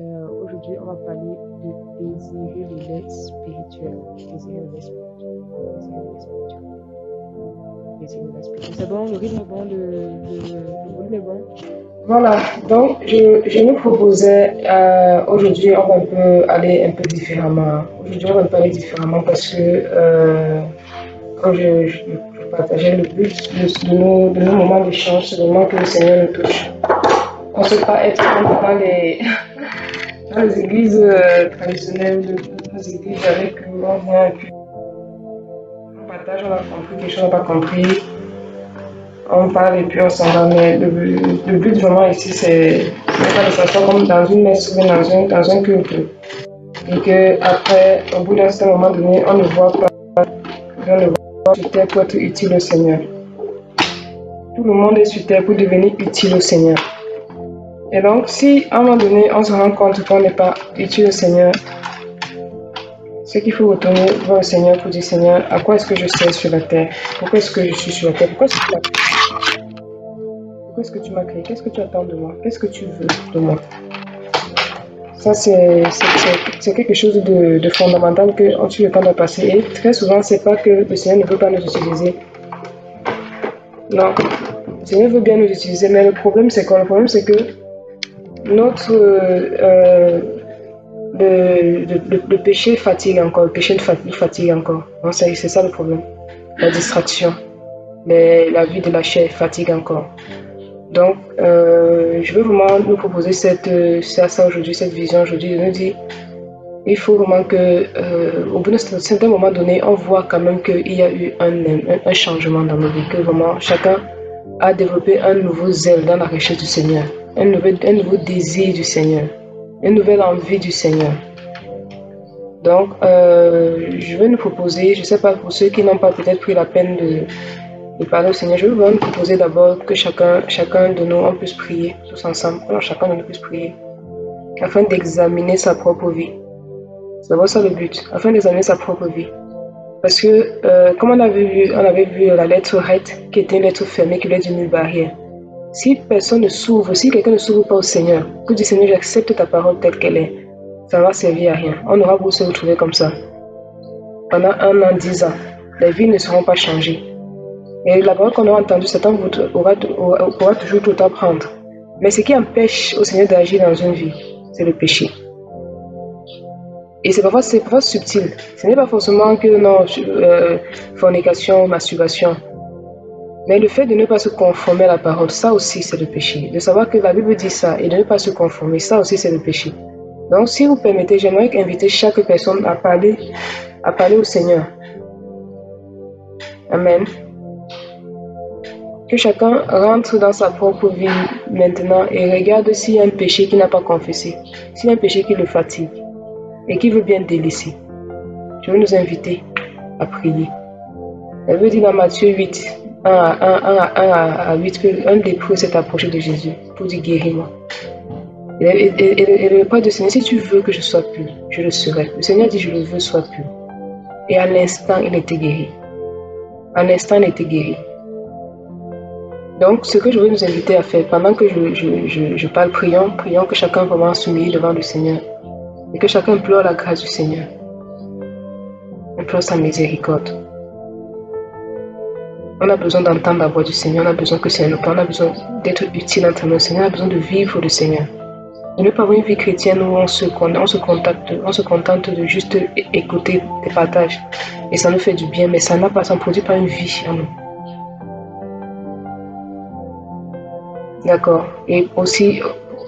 Euh, Aujourd'hui, on va parler de désirer le lait spirituel. Désirer le lait spirituel. Désirer. C'est bon, le rythme est bon, le, le, est bon. Voilà, donc je, je nous proposais, euh, aujourd'hui on va aller un peu différemment. Aujourd'hui on va un peu aller différemment parce que euh, quand je, je, partageais le but de, de nos, de nos moments d'échange, c'est vraiment que le Seigneur nous touche. On ne sait pas être dans les, dans les églises euh, traditionnelles, de nos églises avec on et puis on partage, on a compris quelque chose, on n'a pas compris on parle et puis on s'en va. Mais le, le but vraiment ici, c'est pas de s'asseoir comme dans une messe ou dans un, dans un culte. Et que après, au bout d'un certain moment donné, on ne voit pas, on ne voit pas sur terre pour être utile au Seigneur. Tout le monde est sur terre pour devenir utile au Seigneur. Et donc, si à un moment donné, on se rend compte qu'on n'est pas utile au Seigneur, c'est qu'il faut retourner voir le Seigneur pour dire Seigneur, à quoi est-ce que je sers sur la terre? Pourquoi est-ce que je suis sur la terre? Pourquoi est-ce que tu m'as créé? Qu'est-ce que tu attends de moi? Qu'est-ce que tu veux de moi? Ça, c'est quelque chose de, de fondamental que on tue le temps de passer. Et très souvent, c'est pas que le Seigneur ne veut pas nous utiliser. Non, le Seigneur veut bien nous utiliser, mais le problème, c'est quoi? Le problème, c'est que notre euh, le, le, péché fatigue encore, le péché nous fatigue encore. C'est ça le problème. La distraction, les, la vie de la chair fatigue encore. Donc, euh, je veux vraiment nous proposer cette, ça, aujourd'hui, cette vision aujourd'hui, de nous dire, il faut vraiment que, euh, au bout d'un certain moment donné, on voit quand même qu'il y a eu un, un, un, changement dans nos vies, que vraiment chacun a développé un nouveau zèle dans la recherche du Seigneur, un nouveau, désir du Seigneur une nouvelle envie du Seigneur. Donc, euh, je vais nous proposer, je ne sais pas pour ceux qui n'ont pas peut-être pris la peine de, de, parler au Seigneur, je vais nous proposer d'abord que chacun, chacun de nous, on puisse prier tous ensemble. Alors, chacun de nous puisse prier afin d'examiner sa propre vie. C'est d'abord ça le but, afin d'examiner sa propre vie. Parce que, euh, comme on avait vu, on avait vu la lettre Ret, qui était une lettre fermée, qui voulait dire nulle barrière. Si personne ne s'ouvre, si quelqu'un ne s'ouvre pas au Seigneur, que dit Seigneur, j'accepte ta parole telle qu'elle est, ça va servir à rien. On aura beau se retrouver comme ça. Pendant un an, dix ans, les vies ne seront pas changées. Et la parole qu'on aura entendue, Satan aura, aura toujours tout apprendre. Mais ce qui empêche au Seigneur d'agir dans une vie, c'est le péché. Et c'est parfois, parfois subtil. Ce n'est pas forcément que non, euh, fornication, masturbation. Mais le fait de ne pas se conformer à la parole, ça aussi c'est le péché. De savoir que la Bible dit ça et de ne pas se conformer, ça aussi c'est le péché. Donc si vous permettez, j'aimerais inviter chaque personne à parler, à parler au Seigneur. Amen. Que chacun rentre dans sa propre vie maintenant et regarde s'il y a un péché qui n'a pas confessé, s'il y a un péché qui le fatigue et qui veut bien délaisser. Je veux nous inviter à prier. Elle veut dire dans Matthieu 8, 1 à, 1, 1 à, 8 qu'un lépreux s'est approché de Jésus pour dire guéris-moi. Et, le Père de Seigneur, si tu veux que je sois pur, je le serai. Le Seigneur dit je le veux, sois pur. Et à l'instant, il était guéri. À l'instant, il était guéri. Donc, ce que je veux nous inviter à faire, pendant que je, je, parle, prions, prions que chacun vraiment s'humilier devant le Seigneur. Et que chacun pleure la grâce du Seigneur. Implore sa miséricorde. On a besoin d'entendre la voix du Seigneur, on a besoin que le Seigneur nous parle, on a besoin d'être utile entre nous. Seigneur, on a besoin de vivre le Seigneur. De ne pas avoir une vie chrétienne où on se, on se, contacte, on se contente de juste écouter des partages. Et ça nous fait du bien, mais ça n'a pas, ça ne produit pas une vie en nous. D'accord. Et aussi,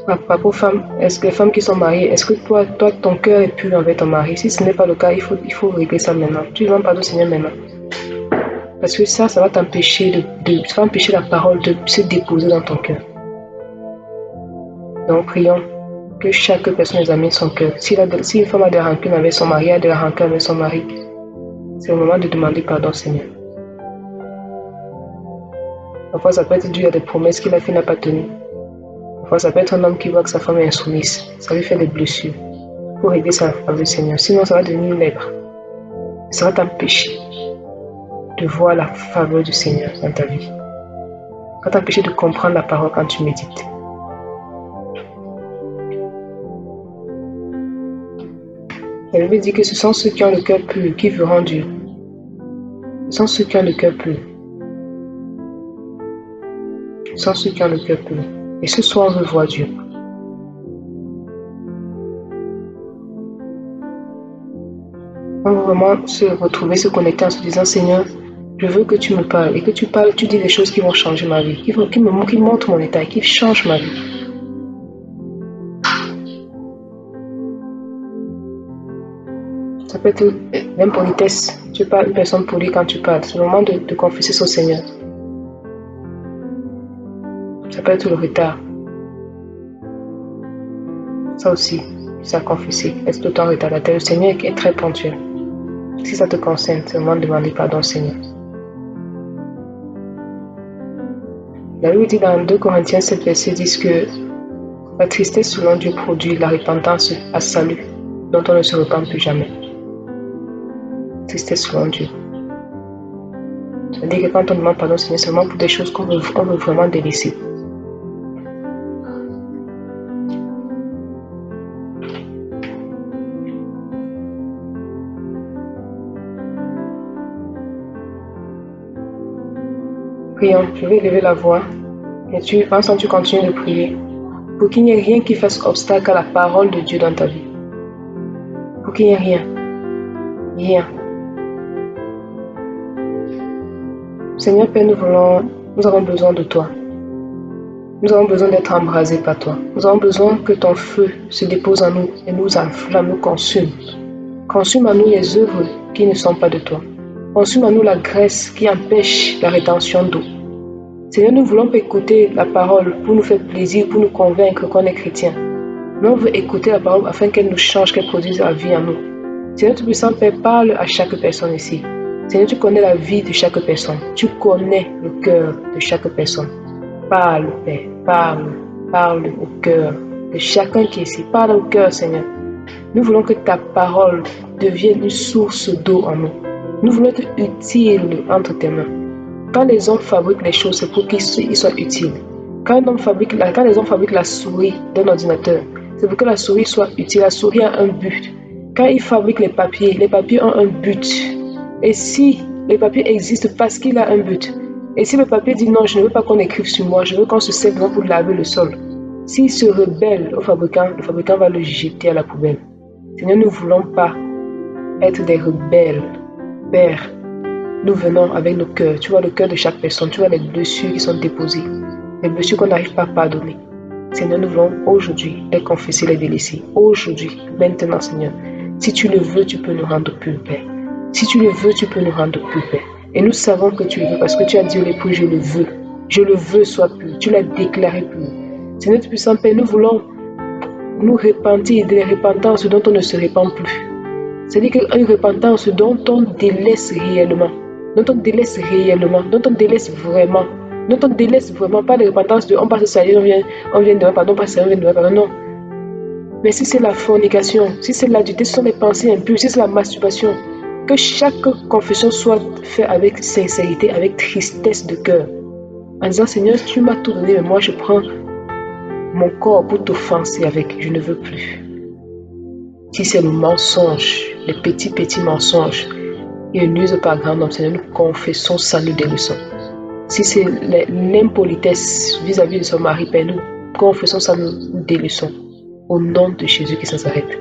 rapport aux femmes, est-ce que les femmes qui sont mariées, est-ce que toi, toi ton cœur est pur avec ton mari? Si ce n'est pas le cas, il faut, il faut régler ça maintenant. Tu demandes pardon Seigneur maintenant. Parce que ça, ça va t'empêcher de, ça va empêcher la parole de se déposer dans ton cœur. Donc, prions que chaque personne examine son cœur. Si, la, si une femme a des rancunes avec son mari, a des rancunes avec son mari, c'est le moment de demander pardon Seigneur. Parfois, ça peut être dû à des promesses qu'il a fait n'a pas tenu. Parfois, ça peut être un homme qui voit que sa femme est insoumise. Ça lui fait des blessures. Pour ça avec le Seigneur. Sinon, ça va devenir lèpre. Ça va t'empêcher voir la faveur du Seigneur dans ta vie. Ça va t'empêcher de comprendre la parole quand tu médites. La Bible dit que ce sont ceux qui ont le cœur pur qui verront Dieu. Ce sont ceux qui ont le cœur pur. Ce sont ceux qui ont le cœur pur. Et ce soir, on veut voir Dieu. On veut vraiment se retrouver, se connecter en se disant Seigneur, je veux que tu me parles et que tu parles, tu dis des choses qui vont changer ma vie, qui, me, montrent mon état, qui changent ma vie. Ça peut être l'impolitesse. Tu parles une personne polie quand tu parles. C'est le moment de, confesser au Seigneur. Ça peut être le retard. Ça aussi, à confesser. Est-ce tout le temps retardataire? Le Seigneur est très ponctuel. Si ça te concerne, c'est le moment de demander pardon au Seigneur. La Bible dit dans 2 Corinthiens 7, verset 10 que la tristesse selon Dieu produit la repentance à salut, dont on ne se repent plus jamais. Tristesse selon Dieu. C'est-à-dire que quand on demande pardon, c'est seulement pour des choses qu'on veut, veut, vraiment délaisser. Je vais lever la voix. Et tu, pensant tu continues de prier, pour qu'il n'y ait rien qui fasse obstacle à la parole de Dieu dans ta vie. Pour qu'il n'y ait rien. Rien. Seigneur Père, nous nous avons besoin de toi. Nous avons besoin d'être embrasés par toi. Nous avons besoin que ton feu se dépose en nous et nous enflamme, nous consume. Consume en nous les œuvres qui ne sont pas de toi. Consume en nous la graisse qui empêche la rétention d'eau. Seigneur, nous voulons écouter la parole pour nous faire plaisir, pour nous convaincre qu'on est chrétien. Mais on veut écouter la parole afin qu'elle nous change, qu'elle produise la vie en nous. Seigneur, tu puissant Père, parle à chaque personne ici. Seigneur, tu connais la vie de chaque personne. Tu connais le cœur de chaque personne. Parle, Père, parle, parle au cœur de chacun qui est ici. Parle au cœur, Seigneur. Nous voulons que ta parole devienne une source d'eau en nous. Nous voulons être utiles entre tes mains. Quand les hommes fabriquent les choses, c'est pour qu'ils soient utiles. Quand, homme fabrique quand les hommes fabriquent la souris d'un ordinateur, c'est pour que la souris soit utile. La souris a un but. Quand ils fabriquent les papiers, les papiers ont un but. Et si les papiers existent parce qu'il a un but, et si le papier dit non, je ne veux pas qu'on écrive sur moi, je veux qu'on se serve pour laver le sol, s'il se rebelle au fabricant, le fabricant va le jeter à la poubelle. Seigneur, nous ne voulons pas être des rebelles Père, nous venons avec nos cœurs. Tu vois le cœur de chaque personne. Tu vois les blessures qui sont déposées. Les blessures qu'on n'arrive pas à pardonner. Seigneur, nous voulons aujourd'hui les confesser, les délaisser. Aujourd'hui, maintenant, Seigneur. Si tu le veux, tu peux nous rendre purs, Père. Si tu le veux, tu peux nous rendre purs, Père. Et nous savons que tu le veux parce que tu as dit au l'époux, je le veux. Je le veux, sois pur. Tu l'as déclaré pur. Seigneur puissant Père, nous voulons nous repentir de la repentance dont on ne se répand plus. C'est-à-dire qu'une repentance dont on délaisse réellement, dont on délaisse réellement, dont on délaisse vraiment, dont on délaisse vraiment, pas de repentance de on passe ça, on vient, on vient de pardon, on passe on vient de pardon, non. Mais si c'est la fornication, si c'est l'adultère, ce sont les pensées impures, si c'est la masturbation, que chaque confession soit faite avec sincérité, avec tristesse de cœur, en disant Seigneur, tu m'as tout donné, mais moi je prends mon corps pour t'offenser avec, je ne veux plus. Si c'est le mensonge, les petits, petits mensonges, ne nuisent pas grand homme, Seigneur, nous confessons salut des leçons. Si c'est l'impolitesse vis-à-vis de son mari, Père, nous confessons salut des leçons. Au nom de Jésus qui s'arrête.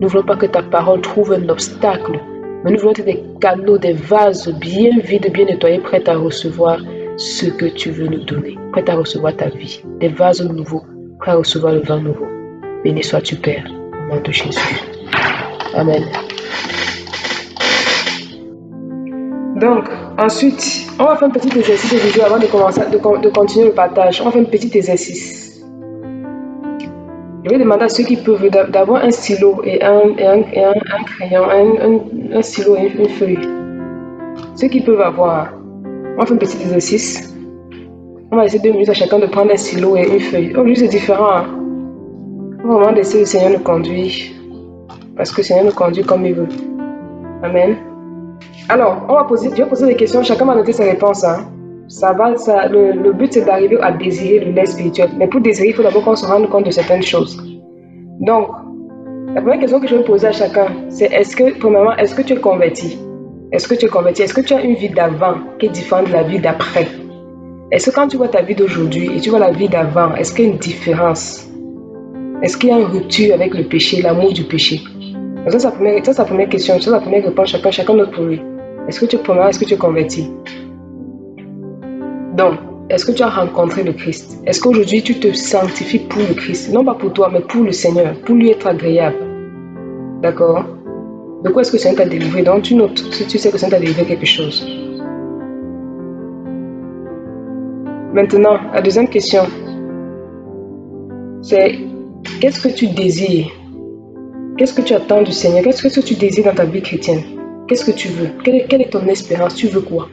Nous ne voulons pas que ta parole trouve un obstacle, mais nous voulons être des canaux, des vases bien vides, bien nettoyés, prêts à recevoir ce que tu veux nous donner, prêts à recevoir ta vie. Des vases nouveaux, prêts à recevoir le vin nouveau. Béni sois-tu, Père nom de Jésus. Amen. Donc, ensuite, on va faire un petit exercice de avant de commencer de, continuer le partage. On va faire un petit exercice. Je vais demander à ceux qui peuvent d'avoir un stylo et un, un, crayon, un, stylo et une feuille. Ceux qui peuvent avoir. On va faire un petit exercice. On va laisser deux minutes à chacun de prendre un stylo et une feuille. Oh, juste c'est différent. Hein. On va vraiment laisser le Seigneur nous conduire. Parce que le Seigneur nous conduit comme il veut. Amen. Alors, on va poser, je vais poser des questions. Chacun va noter ses réponses. Hein. Ça va, le, but, c'est d'arriver à désirer le lait spirituel. Mais pour désirer, il faut d'abord qu'on se rende compte de certaines choses. Donc, La première question que je vais poser à chacun, c'est est-ce que, premièrement, est-ce que tu es converti? Est-ce que tu es converti? Est-ce que tu as une vie d'avant qui est différente de la vie d'après? Est-ce que quand tu vois ta vie d'aujourd'hui et tu vois la vie d'avant, est-ce qu'il y a une différence? Est-ce qu'il y a une rupture avec le péché, l'amour du péché? Ça, c'est la première, ça, c'est la première question. C'est la première réponse. Chacun, chacun notre pour lui. Est-ce que tu es est-ce que tu es converti? Donc, est-ce que tu as rencontré le Christ? Est-ce qu'aujourd'hui tu te sanctifies pour le Christ? Non pas pour toi, mais pour le Seigneur, pour lui être agréable. D'accord? De quoi est-ce que le Seigneur t'a délivré? Donc tu notes si tu sais que le Seigneur t'a délivré quelque chose. Maintenant, la deuxième question, c'est qu'est-ce que tu désires? Qu'est-ce que tu attends du Seigneur? Qu'est-ce que tu désires dans ta vie chrétienne? Qu'est-ce que tu veux? Quelle est, ton espérance? Tu veux quoi?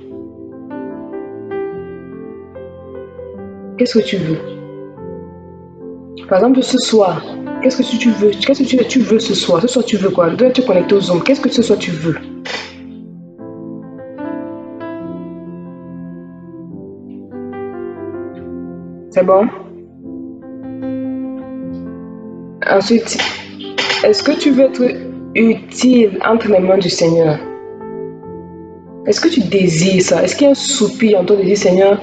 Qu'est-ce que tu veux? Par exemple, ce soir, qu'est-ce que tu veux? Qu'est-ce que tu, veux ce soir? Ce soir, tu veux quoi? Dois tu connecter aux Zoom Qu'est-ce que ce soir tu veux? C'est bon? Ensuite, est-ce que tu veux être utile entre les mains du Seigneur Est-ce que tu désires ça? Est-ce qu'il y a un soupir en toi de dire Seigneur,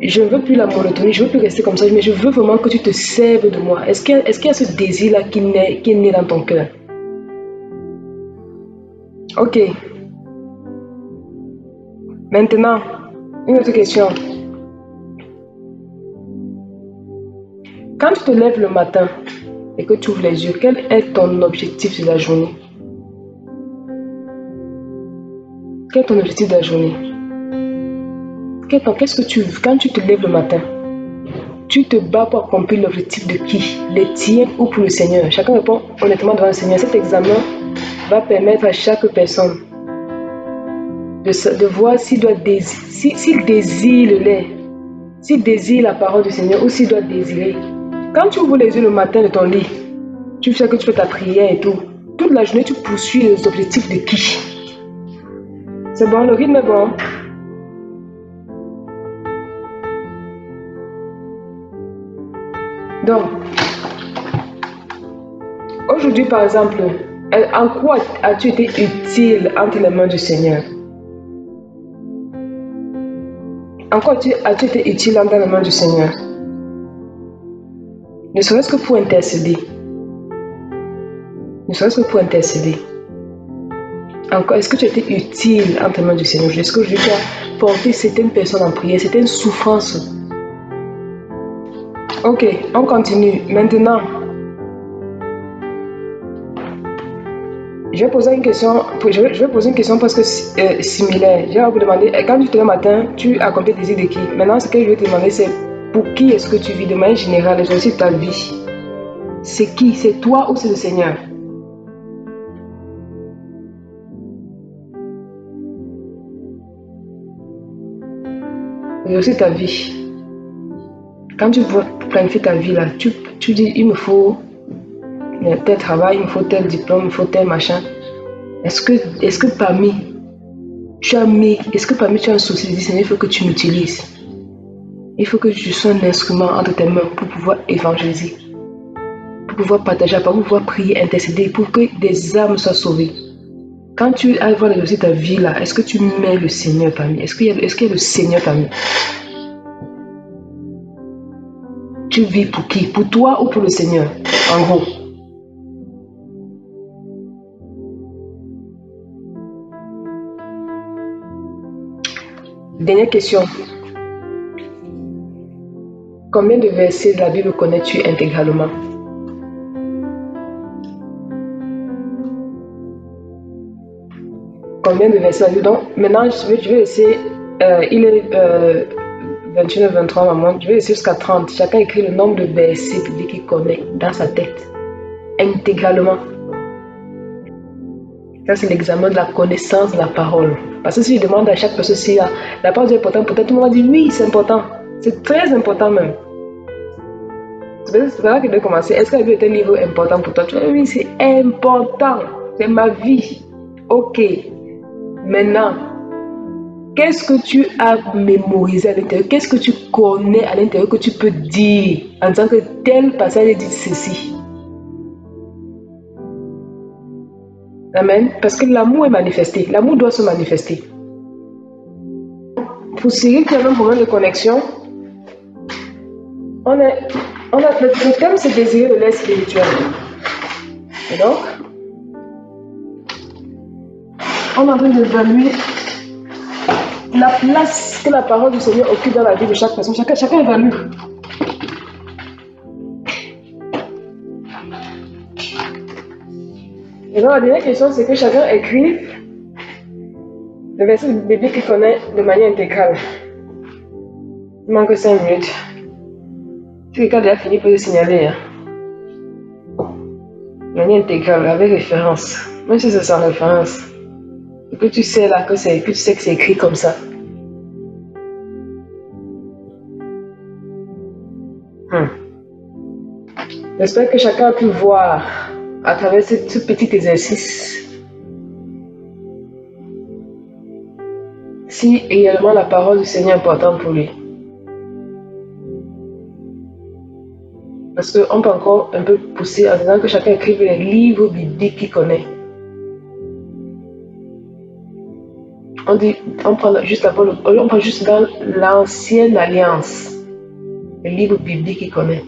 je ne veux plus la monotonie, je ne veux plus rester comme ça, mais je veux vraiment que tu te serves de moi. Est-ce qu'il y, a ce désir-là qui, qui est né dans ton cœur? Ok. Maintenant, une autre question. Quand tu te lèves le matin et que tu ouvres les yeux, quel est ton objectif de la journée? Quel est ton objectif de la journée? Qu'est-ce que tu veux? Quand tu te lèves le matin Tu te bats pour accomplir l'objectif de qui? Les tiens ou pour le Seigneur? Chacun répond honnêtement devant le Seigneur. Cet examen va permettre à chaque personne de, voir s'il désire le lait, s'il désire la parole du Seigneur ou s'il doit désirer. Quand tu ouvres les yeux le matin de ton lit, tu sais que tu fais ta prière et tout. Toute la journée, tu poursuis les objectifs de qui? C'est bon, le rythme est bon. Donc, aujourd'hui par exemple, en quoi as-tu été utile entre les mains du Seigneur? En quoi as-tu été utile entre les mains du Seigneur? Ne serait-ce que pour intercéder. Ne serait-ce que pour intercéder. Encore, est-ce que tu été utile les mains du Seigneur Est-ce que je tu as porté certaines personnes en prière, certaines souffrances? Ok, on continue. Maintenant, je vais poser une question, je vais, poser une question parce que euh, similaire. Je vais vous demander, quand tu te le matin, tu as accompli des idées de qui? Maintenant, ce que je vais te demander, c'est pour qui est-ce que tu vis de manière générale, et aussi ta vie? C'est qui? C'est toi ou c'est le Seigneur? Aussi ta vie. Quand tu vois planifier ta vie là, tu, tu dis il me faut tel travail, il me faut tel diplôme, il me faut tel machin. Est-ce que, est que parmi, tu as mis, est-ce que parmi tu as un souci de dire, il faut que tu m'utilises? Il faut que je sois un instrument entre tes mains pour pouvoir évangéliser, pour pouvoir partager, pour pouvoir prier, intercéder, pour que des âmes soient sauvées. Quand tu as voir aussi ta vie là, est-ce que tu mets le Seigneur parmi Est-ce qu'il y, est y a le Seigneur parmi? Tu vis pour qui? Pour toi ou pour le Seigneur? En gros. Dernière question. Combien de versets de la Bible connais-tu intégralement? Combien de versets Donc, maintenant, je vais, je. Euh, il est euh, 21 23, maman, je vais essayer jusqu'à 30. Chacun écrit le nombre de versets qu'il connaît dans sa tête, intégralement. Ça, c'est l'examen de la connaissance de la parole. Parce que si je demande à chaque personne si la parole est importante, peut-être tout le monde va dire oui, c'est important. C'est très important même. C'est là que je vais commencer. Est-ce que la Bible est un livre important pour toi? Tu vas oui, c'est important. C'est ma vie. Ok. Maintenant, Qu'est-ce que tu as mémorisé à l'intérieur? Qu'est-ce que tu connais à l'intérieur que tu peux dire en disant que tel passage dit ceci? Amen. Parce que l'amour est manifesté. L'amour doit se manifester. Pour Cyril qui a un problème de connexion, on a, on a, le thème c'est désirer de l'aide spirituelle. Et donc, on est en train d'évaluer la place que la parole du Seigneur occupe dans la vie de chaque personne. Chacun, chacun évalue. Et donc, la dernière question, c'est que chacun écrive le verset biblique qu'il connaît de manière intégrale. Il manque 5 minutes. Quelqu'un a déjà fini, peut le signaler. Hein. Manière intégrale, avec référence. Même si c'est sans référence. Et que tu sais là que, que tu sais que c'est écrit comme ça. Hmm. J'espère que chacun a pu voir à travers ce, petit exercice si réellement la parole du Seigneur est importante pour lui. Parce qu'on peut encore un peu pousser en disant que chacun écrive les livres bibliques qu'il connaît. On dit, on prend juste on prend juste dans l'ancienne alliance, les livres bibliques qu'il connaît.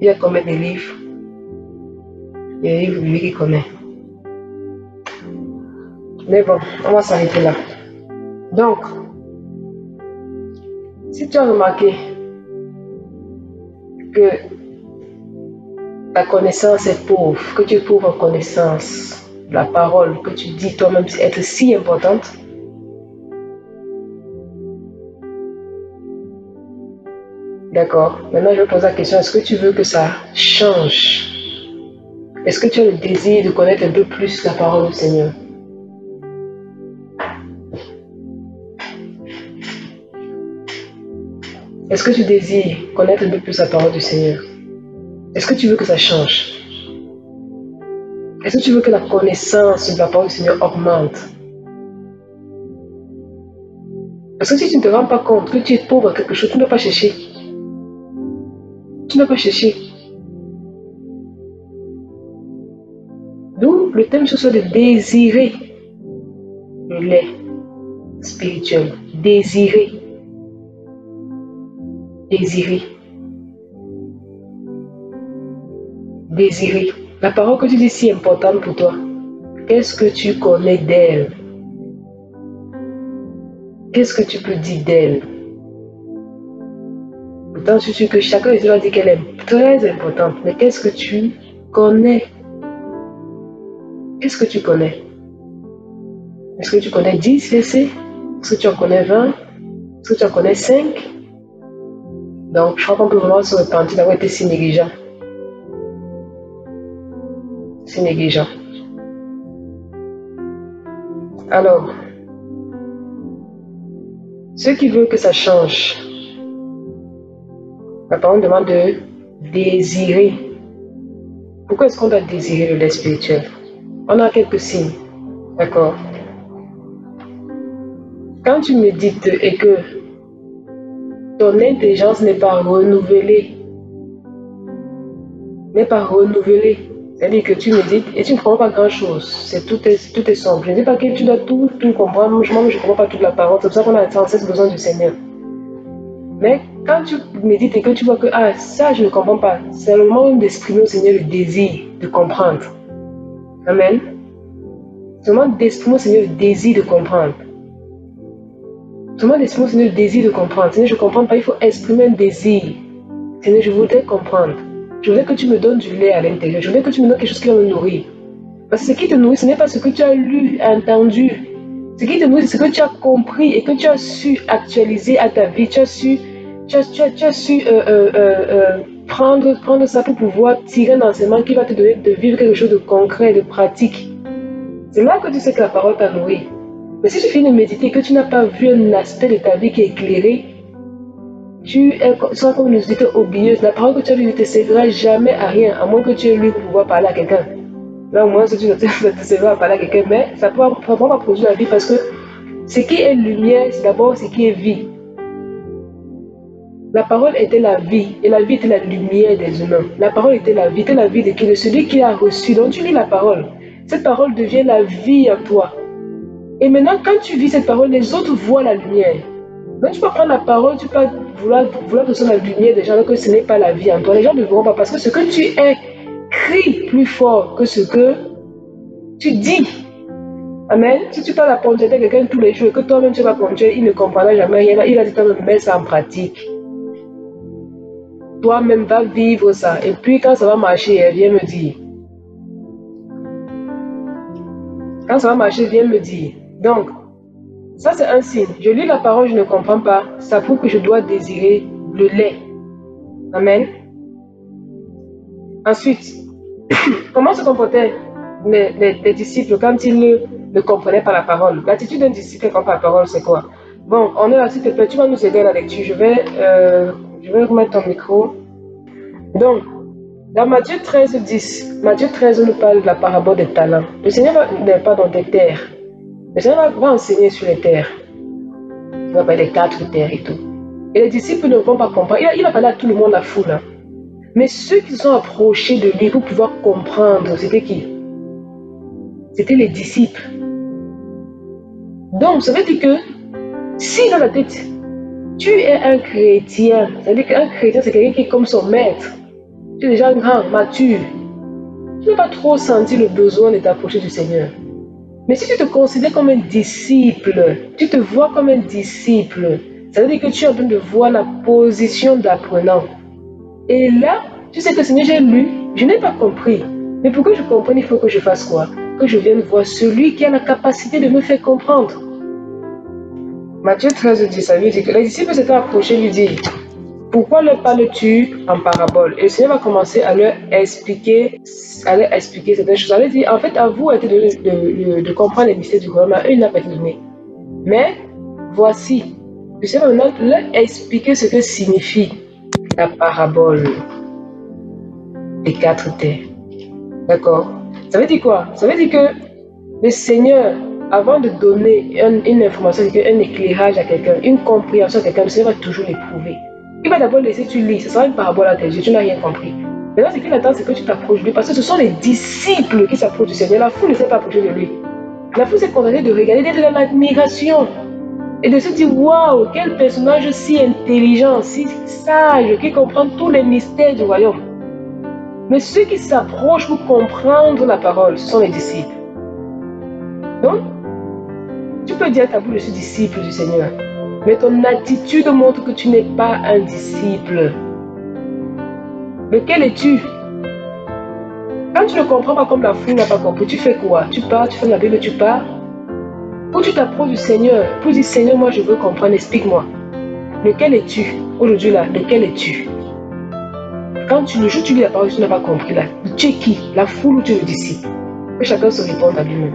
Il y a combien de livres? Et lui qui connaît. Mais bon, on va s'arrêter là. Donc, si tu as remarqué que ta connaissance est pauvre, que tu es pauvre en connaissance, la parole que tu dis toi-même être si importante, D'accord. Maintenant, je vais poser la question, est-ce que tu veux que ça change? Est-ce que tu as le désir de connaître un peu plus la parole du Seigneur? Est-ce que tu désires connaître un peu plus la parole du Seigneur? Est-ce que tu veux que ça change? Est-ce que tu veux que la connaissance de la parole du Seigneur augmente? Parce que si tu ne te rends pas compte que tu es pauvre à quelque chose, tu ne dois pas chercher. Tu ne pas chercher. le thème ce soit de désirer le lait spirituel. Désirer. Désirer. Désirer. La parole que tu dis si importante pour toi. Qu'est-ce que tu connais d'elle? Qu'est-ce que tu peux dire d'elle? Pourtant, je suis que chacun va dire qu'elle est très importante. Mais qu'est-ce que tu connais? Qu'est-ce que tu connais? Est-ce que tu connais 10 versets Est-ce que tu en connais 20 Est-ce que tu en connais 5 Donc, je crois qu'on peut vraiment se repentir d'avoir été si négligent. Négligent. Alors, ceux qui veulent que ça change, la parole demande de désirer. Pourquoi est-ce qu'on doit désirer le lait spirituel? On a quelques signes. D'accord? Quand tu médites et que ton intelligence n'est pas renouvelée, n'est pas renouvelée, c'est-à-dire que tu médites et tu ne comprends pas grand-chose. C'est tout est, tout est sombre. Je ne dis pas que tu dois tout, tout comprendre. Je ne comprends pas toute la parole. C'est pour ça qu'on a sans cesse besoin du Seigneur. Mais quand tu médites et que tu vois que ah, ça, je ne comprends pas, c'est le moment d'exprimer au Seigneur le désir de comprendre. Amen. Seulement d'exprimer au Seigneur le désir de comprendre. Seulement d'exprimer au Seigneur le désir de comprendre. Seigneur, je ne comprends pas, il faut exprimer un désir. Seigneur, je voudrais comprendre. Je voudrais que tu me donnes du lait à l'intérieur. Je voudrais que tu me donnes quelque chose qui va me nourrir. Parce que ce qui te nourrit, ce n'est pas ce que tu as lu, entendu. Ce qui te nourrit, c'est ce que tu as compris et que tu as su actualiser à ta vie. Tu as su, tu as, tu as, su euh, euh, euh, prendre, prendre ça pour pouvoir tirer un enseignement qui va te donner de vivre quelque chose de concret, de pratique. C'est là que tu sais que la parole t'a nourri. Mais si tu finis de méditer et que tu n'as pas vu un aspect de ta vie qui est éclairé, tu es, une auditeur oublieuse. La parole que tu as lue ne te servira jamais à rien, à moins que tu aies lu pour pouvoir parler à quelqu'un. Là, au moins, ne te servira à parler à quelqu'un, mais ça ne pourra pas produire la vie parce que ce qui est lumière, c'est d'abord ce qui est vie. La parole était la vie, et la vie était la lumière des humains. La parole était la vie, était la vie de De celui qui a reçu. Donc tu lis la parole. cette parole devient la vie en toi. Et maintenant, quand tu vis cette parole, les autres voient la lumière. Donc tu peux prendre la parole, tu peux vouloir, vouloir soit la lumière des gens, alors que ce n'est pas la vie en toi. Les gens ne verront pas parce que ce que tu es crie plus fort que ce que tu dis. Amen. Si tu parles à ponctualité à quelqu'un tous les jours et que toi-même tu vas ponctuer, il ne comprendra jamais rien. Il a dit toi-même, mets ça en pratique. Toi-même va vivre ça. Et puis quand ça va marcher, viens me dire. Quand ça va marcher, viens me dire. Donc, ça c'est un signe. Je lis la parole, je ne comprends pas. Ça prouve que je dois désirer le lait. Amen. Ensuite, comment se comportaient les, disciples quand ils ne, comprenaient pas la parole? L'attitude d'un disciple quand la parole, c'est quoi? Bon, on est là, s'il te plaît, tu vas nous aider à la lecture. Je vais, euh, je vais remettre ton micro. Donc, dans Matthieu 13, 10, Matthieu 13 nous parle de la parabole des talents. Le Seigneur n'est pas dans des terres. Le Seigneur va enseigner sur les terres. Il va parler des quatre terres et tout. Et les disciples ne vont pas comprendre. Il a, il a parlé à tout le monde, la foule. Hein. Mais ceux qui sont approchés de lui pour pouvoir comprendre, c'était qui? C'était les disciples. Donc, ça veut dire que si dans la tête, tu es un chrétien, ça veut dire qu'un chrétien, c'est quelqu'un qui est comme son maître. Tu es déjà grand, mature. Tu n'as pas trop senti le besoin de t'approcher du Seigneur. Mais si tu te considères comme un disciple, tu te vois comme un disciple, ça veut dire que tu es en train de voir la position d'apprenant. Et là, tu sais que Seigneur, j'ai lu, je n'ai pas compris. Mais pour que je comprenne, il faut que je fasse quoi? Que je vienne voir celui qui a la capacité de me faire comprendre. Matthieu 13 dit ça, lui dit que les disciples s'étaient approchés, lui dit Pourquoi leur parles-tu en parabole? Et le Seigneur va commencer à leur expliquer, à leur expliquer certaines choses. Il dit En fait, à vous a été donné de, comprendre les mystères du royaume, eux, il n'a pas été donné. Mais voici, le Seigneur va leur expliquer ce que signifie la parabole des quatre terres. D'accord? Ça veut dire quoi? Ça veut dire que le Seigneur, avant de donner une, information, un éclairage à quelqu'un, une compréhension à quelqu'un, le Seigneur va toujours l'éprouver. Il va d'abord laisser tu lis, ce sera une parabole à tes yeux, tu n'as rien compris. Maintenant, ce qu'il attend, c'est que tu t'approches de lui, parce que ce sont les disciples qui s'approchent du Seigneur. La foule ne s'est pas approchée de lui. La foule s'est contentée de regarder, d'être dans l'admiration et de se dire waouh, quel personnage si intelligent, si sage, qui comprend tous les mystères du royaume. Mais ceux qui s'approchent pour comprendre la parole, ce sont les disciples. Donc, tu peux dire à ta bouche, je suis disciple du Seigneur. Mais ton attitude montre que tu n'es pas un disciple. Lequel es-tu? Quand tu ne comprends pas comme la foule n'a pas compris, tu fais quoi? Tu pars, tu fais la Bible, tu pars Ou tu t'approches du Seigneur pour dire Seigneur, moi je veux comprendre, explique-moi. Lequel es-tu Aujourd'hui là, lequel es-tu? Quand tu, le jour tu lis la parole, tu n'as pas compris là. Tu es qui? La foule ou tu es le disciple? Que chacun se réponde à lui-même.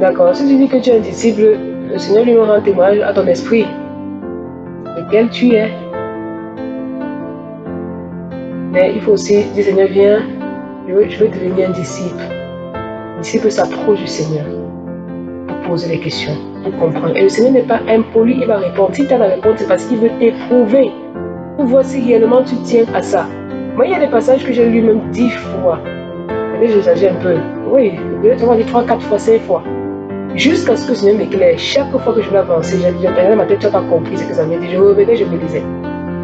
D'accord. Si tu dis que tu es un disciple, le Seigneur lui rend témoignage à ton esprit. Lequel tu es. Mais il faut aussi dire Seigneur, viens, je veux, je devenir un disciple. Le disciple s'approche du Seigneur pour poser des questions, pour comprendre. Et le Seigneur n'est pas impoli, il va répondre. Si tu as la réponse, c'est parce qu'il veut t'éprouver pour voir si réellement tu tiens à ça. Moi, il y a des passages que j'ai lu même dix fois. Et j'exagère un peu. Oui, tu vas dire trois, quatre fois, cinq fois. Jusqu'à ce que le Seigneur m'éclaire. Chaque fois que je vais avancer, j'ai ma tête, tu n'as pas compris ce que ça veut dire. Je revenais, je me disais.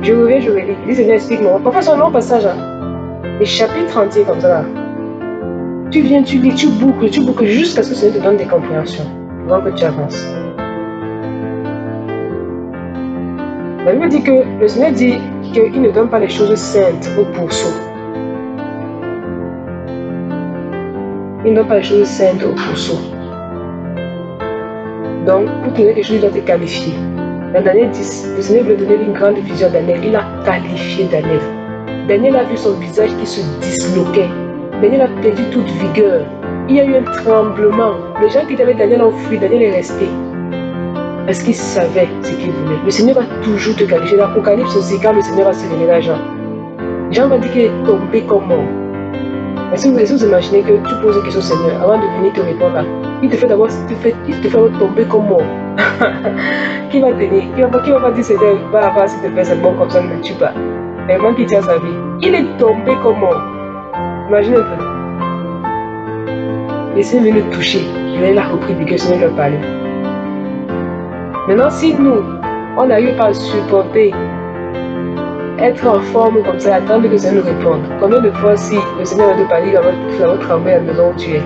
Je reviens, je. Je dis, Seigneur, explique-moi. Parfois, c'est un long passage. Hein. Les chapitres entiers comme ça. Là. Tu viens, tu lis, tu boucles, tu boucles jusqu'à ce que le Seigneur te donne des compréhensions. Avant que tu avances. La Bible dit que le Seigneur dit qu'il ne donne pas les choses saintes aux pourceaux. Il ne donne pas les choses saintes aux pourceaux. Donc, pour donner quelque chose, il doit te qualifier. Dans Daniel 10, le Seigneur veut donner une grande vision à Daniel. Il a qualifié Daniel. Daniel a vu son visage qui se disloquait. Daniel a perdu toute vigueur. Il y a eu un tremblement. Les gens qui avaient Daniel ont fui. Daniel est resté. Parce qu'il savait ce qu'il voulait. Le Seigneur va toujours te qualifier. L'Apocalypse aussi, quand le Seigneur va se révéler à Jean, Jean va dire qu'il est tombé comme mort. Mais si vous, imaginez que tu poses une question au Seigneur avant de venir te répondre il te fait d'abord tomber comme mort. qui va tenir Qui va, va pas dire Seigneur, va, va, s'il te plaît, c'est bon comme ça, ne tue pas. Mais moi qui tient sa vie, il est tombé comme mort. Imaginez un peu. le Seigneur le toucher. Il a repris de que Seigneur leur parlait. Maintenant, si nous, on n'arrive pas à supporter être en forme comme ça, attendre que le Seigneur nous réponde. Combien de fois, si le Seigneur va te parler, il va trembler à la maison où tu es?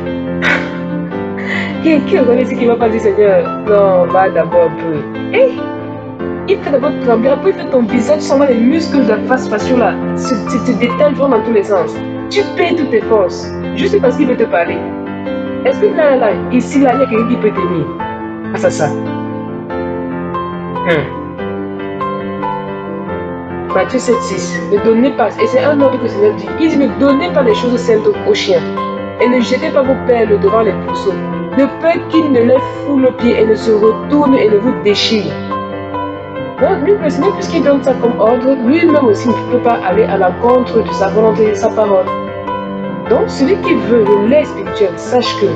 Qui, reconnaît ici qui va pas dire Seigneur, non, va d'abord un peu. Eh, il fait d'abord trembler, après il fait ton visage, tu sens les muscles de la face faciale là, se, te détendent dans tous les sens. Tu payes toutes tes forces, juste parce qu'il veut te parler. Est-ce que là, là, ici, là, il y a quelqu'un qui peut t'aimer? Ah, ça, ça. Hmm. Matthieu 7, 6. Ne donnez pas, et c'est un ordre que le Seigneur dit. Il dit ne donnez pas les choses saintes aux chiens, et ne jetez pas vos perles devant les pousseaux, de peur qu'ils ne les foulent le pied et ne se retournent et ne vous déchirent. Donc, lui, le Seigneur, puisqu'il donne ça comme ordre, lui-même aussi ne peut pas aller à l'encontre de sa volonté et de sa parole. Donc, celui qui veut le lait spirituel, sache que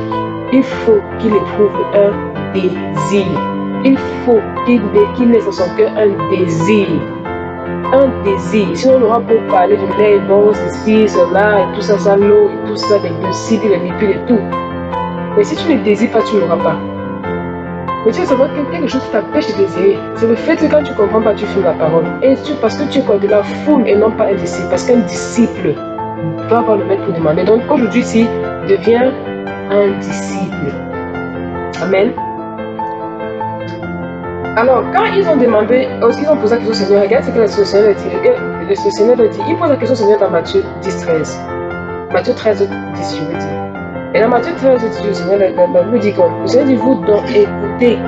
il faut qu'il éprouve un désir. Il faut qu'il qu dans son cœur un désir un désir. Sinon, on aura pour parler de lait, bon, ceci, cela, et tout ça, ça, l'eau, et tout ça, les glucides, les lipides et tout. Mais si tu ne désires pas, tu n'auras pas. Mais tu vas savoir que quelque chose t'empêche de désirer, c'est le fait que quand tu ne comprends pas, tu fais la parole. Et tu, parce que tu es de la foule et non pas un disciple. Parce qu'un disciple doit avoir le maître pour demander. Donc aujourd'hui, si deviens un disciple. Amen. Alors, quand ils ont demandé, ils ont posé la question au Seigneur, regarde ce que le Seigneur a dit. Le Seigneur a dit, il pose la question au Seigneur dans Matthieu 10, 13. Matthieu 13, 10, je. Et dans Matthieu 13, 10, le Seigneur Bible dit comme, le Seigneur dit, vous donc écoutez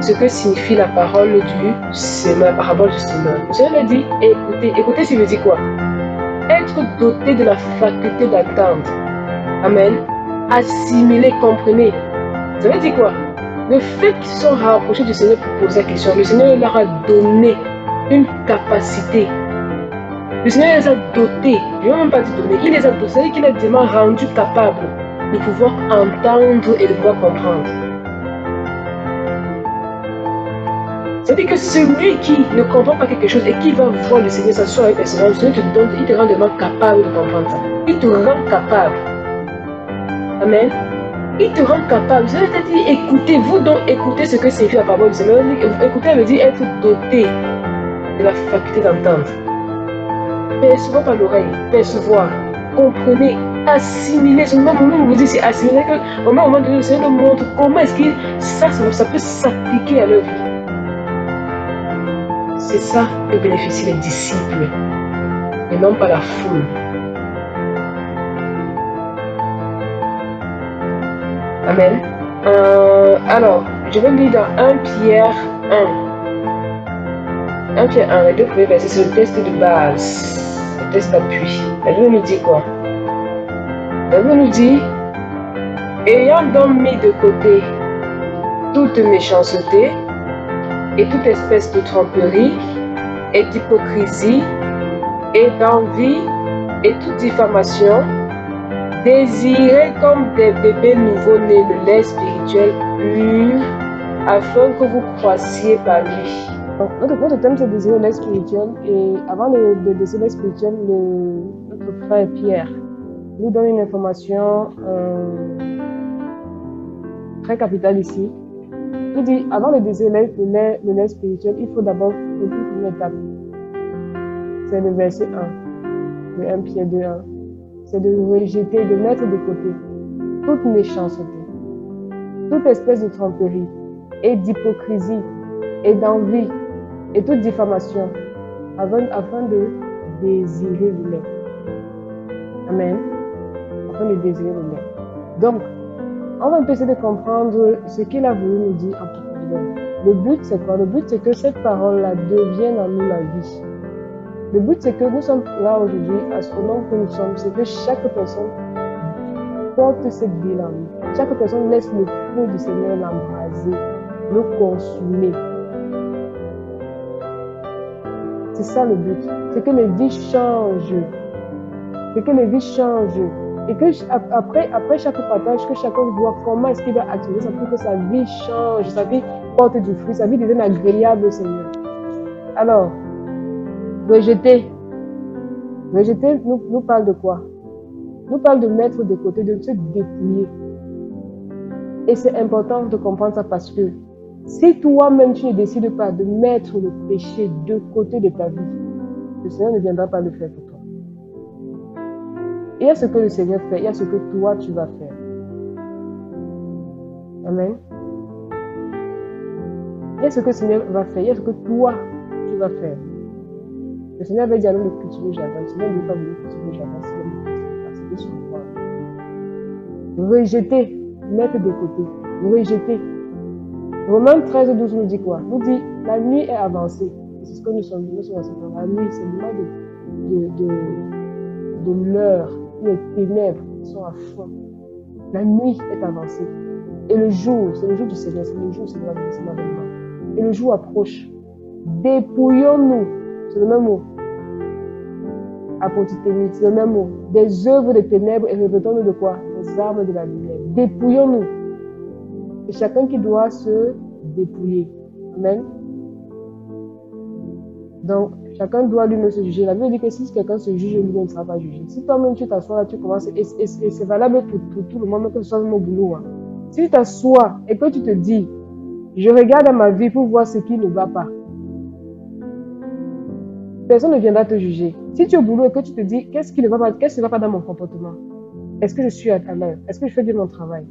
ce que signifie la parole du Seigneur, la parabole du Seigneur. Le Seigneur dit, écoutez. Écoutez, ça veut dire quoi? Être doté de la faculté d'attendre. Amen. Assimiler, comprenez. Ça veut dire quoi? Le fait qu'ils sont rapprochés du Seigneur pour poser la question, le Seigneur leur a donné une capacité. Le Seigneur les a dotés, je ne même pas dire donner, il les a dotés, c'est-à-dire qu'il a vraiment rendus capables de pouvoir entendre et de pouvoir comprendre. C'est-à-dire que celui qui ne comprend pas quelque chose et qui va voir le Seigneur s'asseoir avec le Seigneur, le Seigneur te donne, il te rend vraiment capable de comprendre ça. Il te rend capable. Amen il te rend capable. Je te dire, écoutez, vous donc écoutez ce que signifie la parole du Seigneur. Écouter veut dire être doté de la faculté d'entendre. Percevoir par l'oreille, percevoir, comprenez, assimiler. Ce même moment où vous dites c'est assimiler, au moment donné, le Seigneur nous montre comment est-ce que ça, ça, peut s'appliquer à leur vie. C'est ça que bénéficient les disciples et non pas la foule. Amen. Euh, alors, je vais lire dans 1 Pierre 1. 1 Pierre 1, les deux premiers versets, c'est le test de base, le test d'appui. La Bible nous dit quoi? La Bible nous dit Ayant donc mis de côté toute méchanceté et toute espèce de tromperie et d'hypocrisie et d'envie et toute diffamation, Désirez comme des bébés nouveau-nés le lait spirituel pur afin que vous croissiez par lui. notre, thème c'est désirer le lait spirituel et avant de, désirer le lait spirituel, notre frère Pierre nous donne une information euh, très capitale ici. Il dit avant de désirer le lait, le lait, spirituel, il faut d'abord une étape. C'est le verset 1, le 1 Pierre 2, 1 c'est de rejeter, de mettre de côté toute méchanceté, toute espèce de tromperie et d'hypocrisie et d'envie et toute diffamation afin, de désirer le lait. Amen. Afin de désirer le lait. Donc, on va essayer de comprendre ce qu'il a voulu nous dire en profondeur. Le but, c'est quoi? Le but, c'est que cette parole-là devienne en nous la vie. Le but, c'est que nous sommes là aujourd'hui, à ce moment que nous sommes, c'est que chaque personne porte cette vie en nous. Chaque personne laisse le feu du Seigneur l'embraser, le consumer. C'est ça le but. C'est que les vies changent. C'est que les vies changent. Et que après, après chaque partage, que chacun voit comment est-ce qu'il va activer ça pour que sa vie change, sa vie porte du fruit, sa vie devienne agréable au Seigneur. Alors, Rejeter. Rejeter nous, nous parle de quoi? Nous parle de mettre de côté, de se dépouiller. Et c'est important de comprendre ça parce que si toi-même tu ne décides pas de mettre le péché de côté de ta vie, le Seigneur ne viendra pas le faire pour toi. Il y a ce que le Seigneur fait, il y a ce que toi tu vas faire. Amen. Il y a ce que le Seigneur va faire, il y a ce que toi tu vas faire. Le Seigneur avait dit à l'homme de cultiver le. Le Seigneur ne veut pas voulu cultiver le jardin, c'est le C'était son Rejeter, mettre de côté, rejeter. Romains 13, 12 nous dit quoi? Nous dit la nuit est avancée. C'est ce que nous sommes, nous sommes en La nuit, c'est le moment de, de, de, de l'heure les ténèbres sont à fond. La nuit est avancée. Et le jour, c'est le jour du Seigneur, c'est le jour c'est l'avènement. Et le jour approche. Dépouillons-nous, c'est le même mot. Apothémie, c'est le même mot. Des œuvres de ténèbres et revêtons-nous de quoi? Des armes de la lumière. Dépouillons-nous. Et chacun qui doit se dépouiller. Amen. Donc, chacun doit lui-même se juger. La Bible dit que si quelqu'un se juge, lui-même ne sera pas jugé. Si toi-même tu t'assois, tu commences, et, c'est valable pour, tout le monde, que ce soit mon boulot. Hein. Si tu t'assois et que tu te dis, je regarde dans ma vie pour voir ce qui ne va pas, personne ne viendra te juger. Si tu es au boulot et que tu te dis, qu'est-ce qui ne va pas, qu'est-ce qui ne va pas dans mon comportement? Est-ce que je suis à l'heure Est-ce que je fais bien mon travail?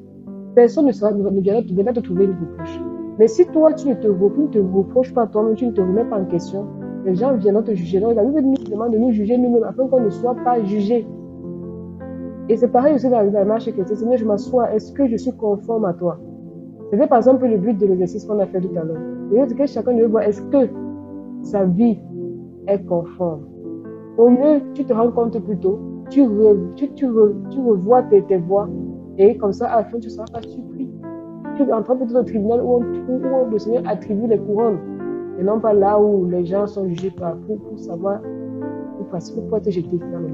Personne ne, sera, ne viendra, te trouver une reproche. Mais si toi, tu ne te, reproches pas toi-même, tu ne te remets pas en question, les gens viennent te juger. Donc, la Bible nous demande de nous juger nous-mêmes afin qu'on ne soit pas jugé. Et c'est pareil aussi dans la marche chrétienne. Seigneur, je m'assois. Est-ce que je suis conforme à toi? C'était par exemple le but de l'exercice qu'on a fait tout à l'heure. C'est que chacun veut voir est-ce que sa vie est conforme. Au mieux, tu te rends compte plutôt, tu, tu, tu, tu revois tes, tes, voix et comme ça, à la fin, tu ne seras pas surpris. Tu entres peut-être au tribunal où, où le Seigneur attribue les couronnes et non pas là où les gens sont jugés par, pour, pour savoir, pour, pour être jetés dans le.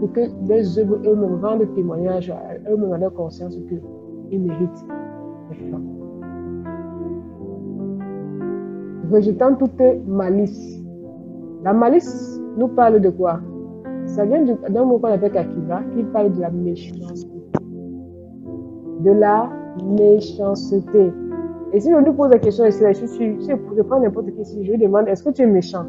Pour que les œuvres eux-mêmes rendent témoignage à eux-mêmes leur conscience qu'ils méritent les femmes. Rejetant toute malice. La malice nous parle de quoi? Ça vient d'un mot qu'on appelle Kakiva, qui parle de la méchanceté. De la méchanceté. Et si je lui pose la question, je, suis, je, je prends n'importe qui, si je lui demande, est-ce que tu es méchant?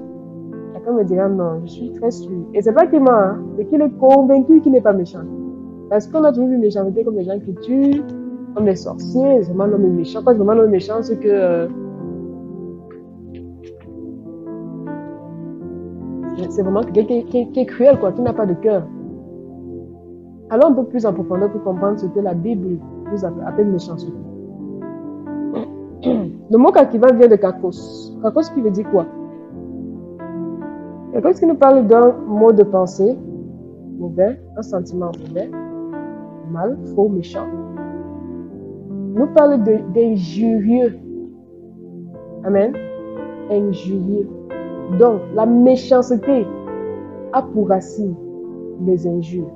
Chacun me dira non, je suis très sûr. Et c'est pas qu'il ment, hein, c'est qu'il est convaincu qu'il n'est pas méchant. Parce qu'on a toujours vu méchanceté comme des gens qui tuent, comme des sorciers, vraiment l'homme méchant. Quand je demande méchant, c'est que. Euh, c'est vraiment quelqu'un qui, qui, est cruel, quoi, qui n'a pas de cœur. Allons un peu plus en profondeur pour comprendre ce que la Bible nous appelle méchanceté. Le mot kakiva vient de kakos. Kakos qui veut dire quoi? Kakos qui nous parle d'un mot de pensée mauvais, un sentiment mauvais, mal, faux, méchant. Nous parle d'injurieux. Amen? Injurieux. Donc, la méchanceté a pour racine les injures.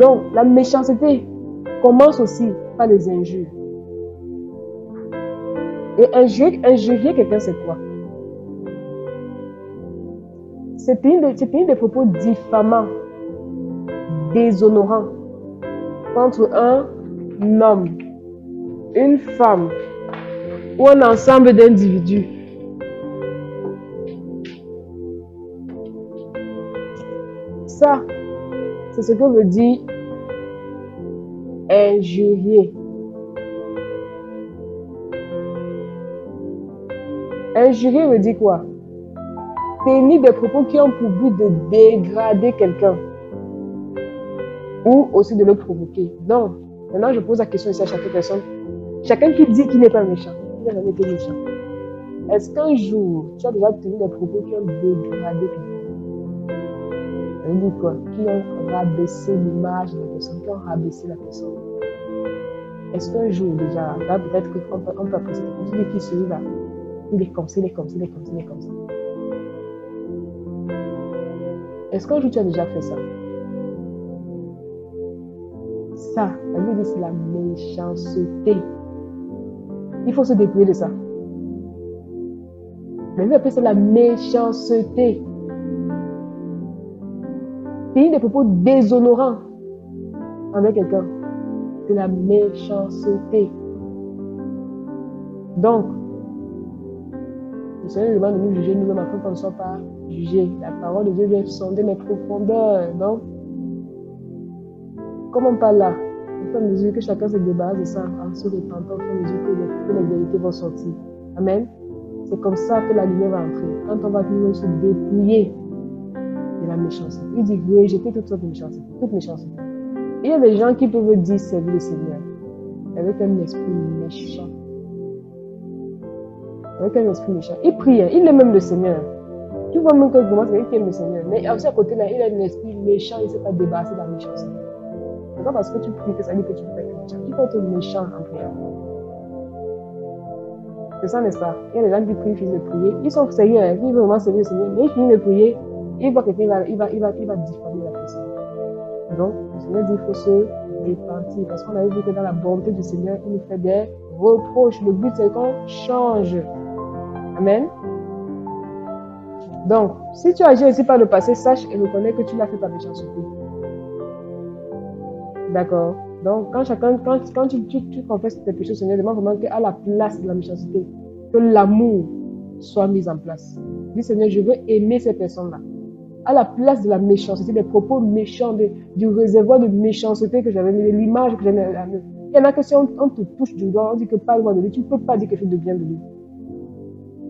Donc, la méchanceté commence aussi par les injures. Et injurier, quelqu'un, c'est quoi? C'est une, des propos diffamants, déshonorants contre un homme, une femme ou un ensemble d'individus. Ça, c'est ce que veut dire injurier. Injurier veut dire quoi? Tenir des propos qui ont pour but de dégrader quelqu'un ou aussi de le provoquer. Donc, maintenant je pose la question ici à chaque personne. Chacun qui dit qu'il n'est pas méchant, il n'a jamais été méchant. Est-ce qu'un jour, tu as déjà tenu des propos qui ont dégradé quelqu'un? Qui ont rabaissé l'image de la personne, qui ont rabaissé la personne? Est-ce qu'un jour déjà, là peut-être qu'on peut, on peut apprécier, tu dis qui celui-là? Il est comme ça, il est comme ça, il est comme ça, il est comme ça. Est-ce qu'un jour tu as déjà fait ça? Ça, la Bible dit c'est la méchanceté. Il faut se dépouiller de ça. La Bible appelle ça la méchanceté. C'est des propos déshonorants avec quelqu'un. C'est la méchanceté. Donc, le Seigneur demande de nous juger nous-mêmes afin qu'on ne soit pas jugés. La parole de Dieu vient sonder mes profondeurs. Donc, comment pas là Au fur et mesure que chacun se débarrasse de ça, en se repentant, au fur et mesure que les, vérités vont sortir. Amen. C'est comme ça que la lumière va entrer. Quand on va venir se dépouiller méchanceté. Il dit rejeter toute sorte de méchanceté. Toute méchanceté. Il y a des gens qui peuvent dire servir le Seigneur avec un esprit méchant avec un esprit méchant. Il prie, hein. il est même le Seigneur. Tu vois même que commence avec qui aime le Seigneur. Mais aussi à côté là, il a un esprit méchant, il ne sait pas débarrasser de la méchanceté. C'est pas parce que tu pries que ça dit que tu peux être méchant. Tu peux être méchant en prière. C'est ça, n'est-ce pas? Il y a des gens qui prient, finissent de prier. Ils sont hein. ils veulent vraiment servir le Seigneur. Mais ils finissent de prier, ils voient quelqu'un, il va, il va, il va, il diffamer la personne. Donc, le Seigneur dit qu'il faut se repentir. Parce qu'on a vu que dans la bonté du Seigneur, il nous fait des reproches. Le but, c'est qu'on change. Amen. Donc, si tu agis aussi par le passé, sache et reconnais que tu l'as fait par méchanceté. D'accord Donc, quand chacun, quand, quand tu, tu, tu, confesses tes péchés, Seigneur, demande vraiment qu'à la place de la méchanceté, que l'amour soit mis en place. Dis, Seigneur, je veux aimer ces personnes-là. À la place de la méchanceté, des propos méchants, du réservoir de méchanceté que j'avais mis, l'image que j'avais Il y en a que si on, te touche du doigt, on dit que parle-moi de lui, tu ne peux pas dire quelque chose de bien de lui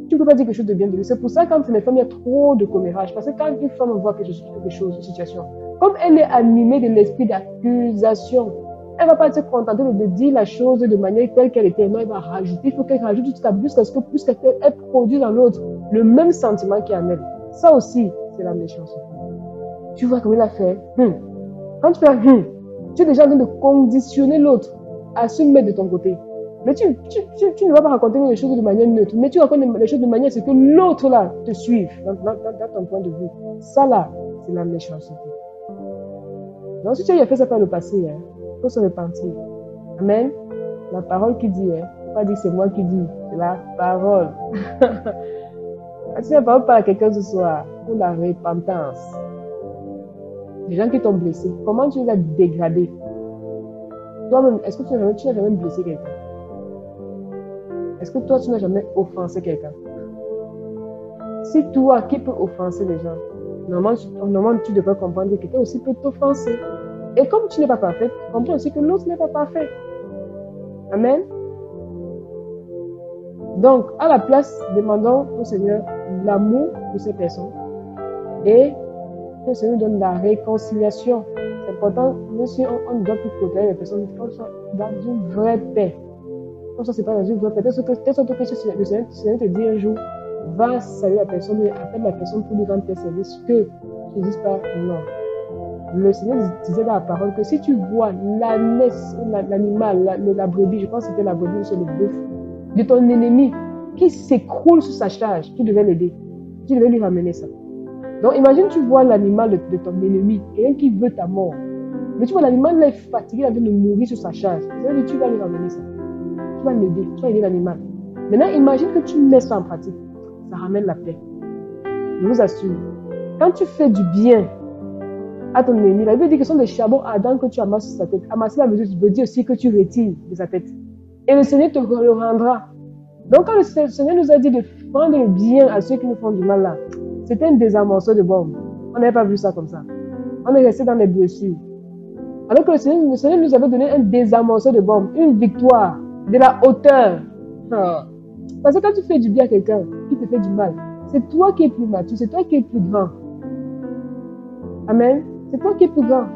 tu ne peux pas dire quelque chose de bien de lui. C'est pour ça, quand les femmes, il y a trop de commérage. Parce que quand une femme voit quelque chose, quelque chose une situation, comme elle est animée de l'esprit d'accusation, elle ne va pas se contenter de dire la chose de manière telle qu'elle était. Non, elle va rajouter. Il faut qu'elle rajoute jusqu'à que plus qu'elle produit dans l'autre le même sentiment qu'il y. Ça aussi, c'est la méchanceté. Tu vois comment il a fait hmm. Quand tu fais hmm, tu es déjà en train de conditionner l'autre à se mettre de ton côté. Mais tu, ne vas pas raconter les choses de manière neutre, mais tu racontes les choses de manière c'est que l'autre là te suive dans, ton point de vue. Ça là, c'est la méchanceté. Donc si tu as fait ça par le passé, il hein, faut se repentir. Amen. La parole qui dit, hein, pas dire c'est moi qui dis, c'est la parole. si la parole parle à quelqu'un ce soir la repentance, les gens qui t'ont blessé, comment tu les as dégradés? Toi-même, est-ce que tu n'as jamais blessé quelqu'un? Est-ce que toi, tu n'as jamais offensé quelqu'un? Si toi, qui peut offenser les gens, normalement, tu devrais comprendre que quelqu'un aussi peut t'offenser. Et comme tu n'es pas parfait, comprends aussi que l'autre n'est pas parfait. Amen? Donc, à la place, demandons au Seigneur l'amour de ces personnes et que Seigneur donne la réconciliation. C'est important, même si on, ne doit plus protéger les personnes, qu'on soit dans une vraie paix. Ça, c'est pas dans une voie. Peut-être que, peut que le Seigneur te dit un jour, va saluer la personne et appelle la personne pour lui rendre tes services, que tu ne dises pas non. Le Seigneur disait dans la parole que si tu vois l'animal, la, brebis, je pense que c'était la brebis sur le bœuf, de ton ennemi qui s'écroule sous sa charge, tu devais l'aider. Tu devais lui ramener ça. Donc imagine, tu vois l'animal de, ton ennemi, quelqu'un qui veut ta mort. Mais tu vois l'animal là est fatigué, il train de mourir sur sa charge. Tu vas lui ramener ça vas l'aider, tu vas aider l'animal. Maintenant, imagine que tu mets ça en pratique. Ça ramène la paix. Je vous assure. Quand tu fais du bien à ton ennemi, la Bible dit que ce sont des charbons ardents que tu amasses sur sa tête. Amasser la mesure veut dire aussi que tu retires de sa tête. Et le Seigneur te le rendra. Donc, quand le Seigneur nous a dit de faire le bien à ceux qui nous font du mal là, c'était un désamorceur de bombe. On n'avait pas vu ça comme ça. On est resté dans les blessures. Alors que le Seigneur, nous avait donné un désamorceur de bombe, une victoire de la hauteur. Ah. Parce que quand tu fais du bien à quelqu'un qui te fait du mal, c'est toi qui es plus mature, c'est toi qui es plus grand. Amen. C'est toi qui es plus grand.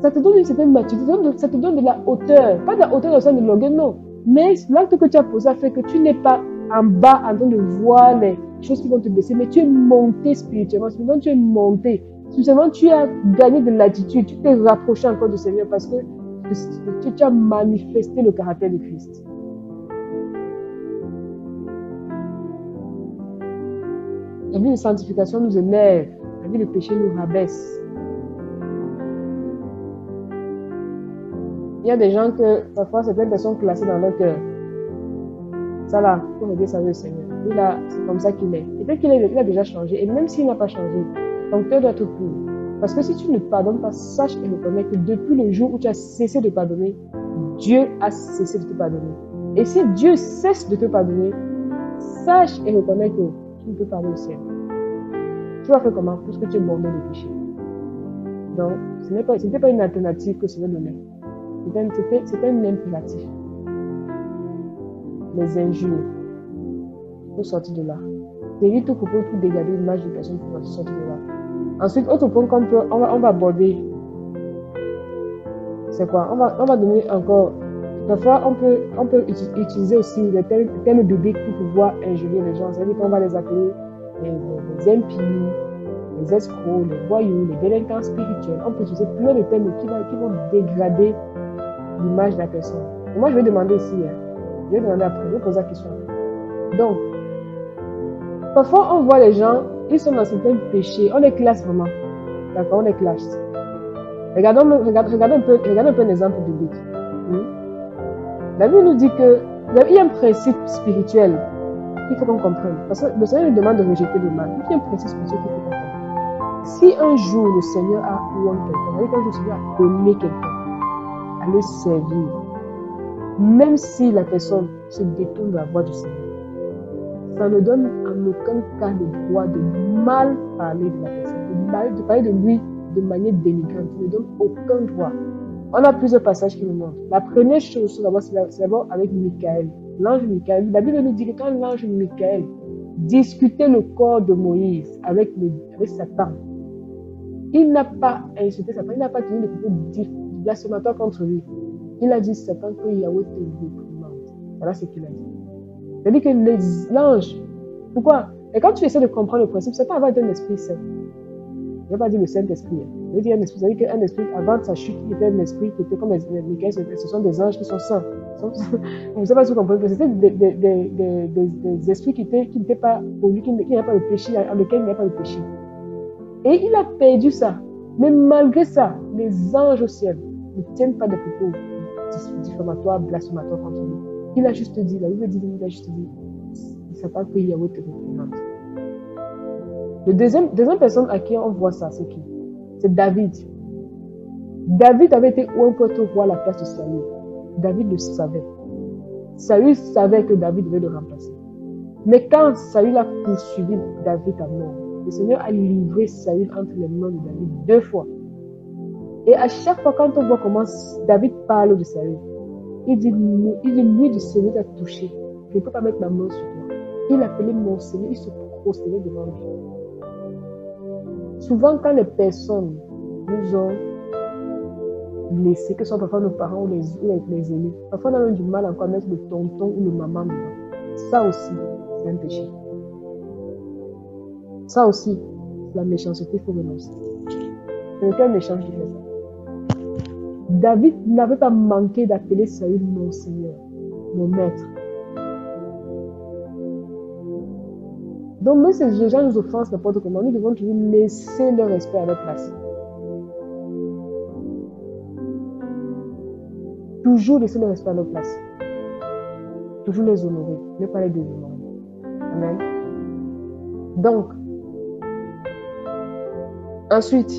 Ça te donne une certaine maturité, ça te donne de la hauteur. Pas de la hauteur au sein de longueur, non. Mais l'acte que tu as posé fait que tu n'es pas en bas en train de voir les choses qui vont te blesser, mais tu es monté spirituellement. Tu es monté. Spirituellement, tu as gagné de l'attitude. Tu t'es rapproché encore du Seigneur parce que tu as manifesté le caractère de Christ. La vie de sanctification nous élève, la vie de péché nous rabaisse. Il y a des gens que parfois certaines personnes classées dans leur cœur. Ça là, pour aider ça le Seigneur. C'est comme ça qu'il est. Peut-être qu'il a déjà changé. Et même s'il n'a pas changé, ton cœur doit être pur. Parce que si tu ne pardonnes pas, sache et reconnais que depuis le jour où tu as cessé de pardonner, Dieu a cessé de te pardonner. Et si Dieu cesse de te pardonner, sache et reconnais que tu ne peux pas aller au ciel. Tu vas faire comment? Puisque tu es bondé de péché. Donc, ce n'était pas, pas, une alternative que Seigneur donnait. C'était un impératif. Les injures. Pour sortir de là. Évite tout propos pour dégager l'image de personne pour sortir de là. Ensuite, autre point qu'on peut, on va, aborder, c'est quoi? On va, on va donner encore. Parfois, on peut, on peut utiliser aussi les termes, bibliques pour pouvoir injurier les gens. C'est-à-dire qu'on va les appeler les, impies, les escrocs, les voyous, les délinquants spirituels. On peut utiliser plein de termes qui vont, qui vont dégrader l'image de la personne. Moi, je vais demander ici, hein, je vais demander après, je vais poser la question. Donc, parfois, on voit les gens ils sont dans certains péchés. On les classe vraiment. D'accord On les classe. Regardons, un peu, regardons un peu un exemple biblique. Hmm? La Bible nous dit que il y a un principe spirituel qu'il faut qu'on comprenne. Parce que le Seigneur nous demande de rejeter le mal. Il y a un principe spirituel qu'il faut qu'on comprenne. Si un jour le Seigneur a loué quelqu'un, qu'un jour le Seigneur a aimé quelqu'un, à le servir, même si la personne se détourne de la voie du Seigneur, ça ne donne en aucun cas le droit de mal parler de la personne, de, parler de lui de manière dénigrante. Ça ne donne aucun droit. On a plusieurs passages qui nous montrent. La première chose, c'est d'abord avec Michael. L'ange Michael. La Bible nous dit que quand l'ange Michael discutait le corps de Moïse avec, avec Satan, il n'a pas insulté Satan, il n'a pas tenu le propos blasphématoire contre lui. Il a dit Satan que Yahweh te réprimande. Voilà ce qu'il a dit. C'est-à-dire que l'ange, pourquoi? Et quand tu essaies de comprendre le principe, c'est pas avoir un esprit saint. Je ne vais pas dire le Saint-Esprit. Hein. Je veux dire un esprit. C'est-à-dire qu'un esprit, avant sa chute, il était un esprit qui était comme les, les, ce sont des anges qui sont saints. Je ne sais pas si vous comprenez, c'était des, des, des, des, esprits qui n'étaient pas pour lui, qui n'avaient pas le péché, en lequel il n'y avait pas le péché. Et il a perdu ça. Mais malgré ça, les anges au ciel ne tiennent pas de propos diffamatoires, blasphématoires contre lui. Il a juste dit, la Bible dit, il a juste dit, il ne sait pas que Yahweh te représente. Le deuxième, deuxième personne à qui on voit ça, c'est qui? C'est David. David avait été un peu roi à la place de Saül. David le savait. Saül savait que David devait le remplacer. Mais quand Saül a poursuivi David à mort, le Seigneur a livré Saül entre les mains de David deux fois. Et à chaque fois, quand on voit comment David parle de Saül, il dit, il dit lui du Seigneur t'a touché. Je ne peux pas mettre ma main sur toi. Il appelait mon Seigneur, il se prosternait devant lui. Souvent, quand les personnes nous ont blessés, que ce soit parfois nos parents ou les, les, aînés, parfois on a du mal à mettre le tonton ou le maman dedans. Ça aussi, c'est un péché. Ça aussi, la méchanceté, il faut renoncer. C'est quel méchant qui fait ça David n'avait pas manqué d'appeler Saül mon Seigneur, mon Maître. Donc, même si les gens nous offensent n'importe comment, nous devons toujours laisser leur respect à leur place. Toujours laisser leur respect à leur place. Toujours les honorer, ne pas les déshonorer. Amen. Donc, ensuite,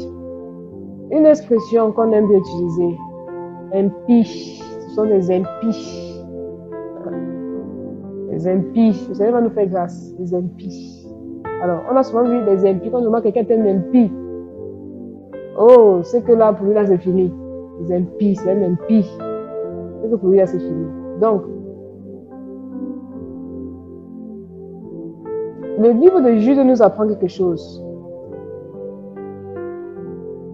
une expression qu'on aime bien utiliser, impies, ce sont des impies. Les impies, le Seigneur va nous faire grâce, les impies. Alors, on a souvent vu des impies, quand on voit quelqu'un est un impie, oh, c'est que là, pour lui, là, c'est fini. Les impies, c'est un impie. C'est que pour lui, là, c'est fini. Donc, le livre de Jude nous apprend quelque chose.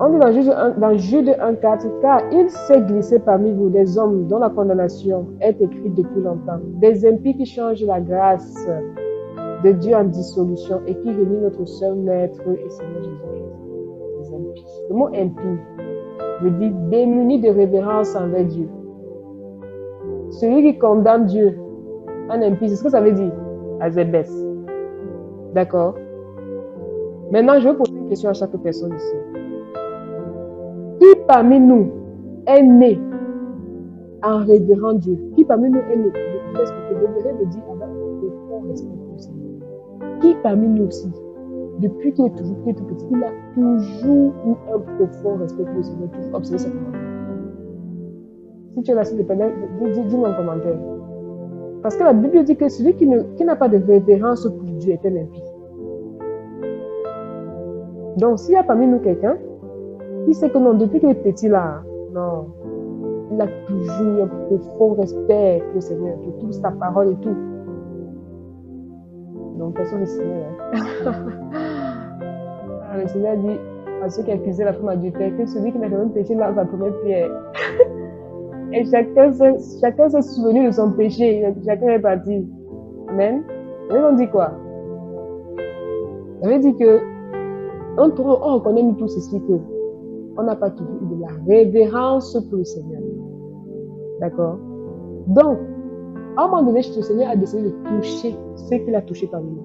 On dit dans Jude, 1,4 car il s'est glissé parmi vous des hommes dont la condamnation est écrite depuis longtemps, des impies qui changent la grâce de Dieu en dissolution et qui réunissent notre seul Maître et Seigneur Jésus-Christ. impies. Le mot impie veut dire démuni de révérence envers Dieu. Celui qui condamne Dieu, un impie, c'est ce que ça veut dire, Azébès. D'accord? Maintenant, je vais poser une question à chaque personne ici. Qui parmi nous est né en révérant Dieu? Qui parmi nous est né? Je vais expliquer. Le dire avec le fond respect pour. Qui parmi nous aussi depuis qu'il est toujours qu'il est tout petit, il a toujours eu un profond respect pour le Seigneur, toujours observé sa parole? Si tu es là sur le panel, dis-moi en commentaire. Parce que la Bible dit que celui qui n'a pas de révérence pour Dieu est un impie. Donc, s'il y a parmi nous quelqu'un qui sait que non, depuis qu'il est petit là, non, il a toujours un profond respect pour le Seigneur, pour toute sa parole et tout. Donc, personne le Seigneur. Ah, le Seigneur dit à ceux qui accusaient la femme adultère que celui qui n'a jamais péché lance la première pierre. Et chacun s'est, chacun s'est souvenu de son péché. Chacun est parti. Amen. Et on dit quoi? On avait dit que on, on reconnaît nous tous ceci que on n'a pas toujours eu de la révérence pour le Seigneur. D'accord? Donc, à un moment donné, le Seigneur a décidé de toucher ce qu'il a touché parmi nous.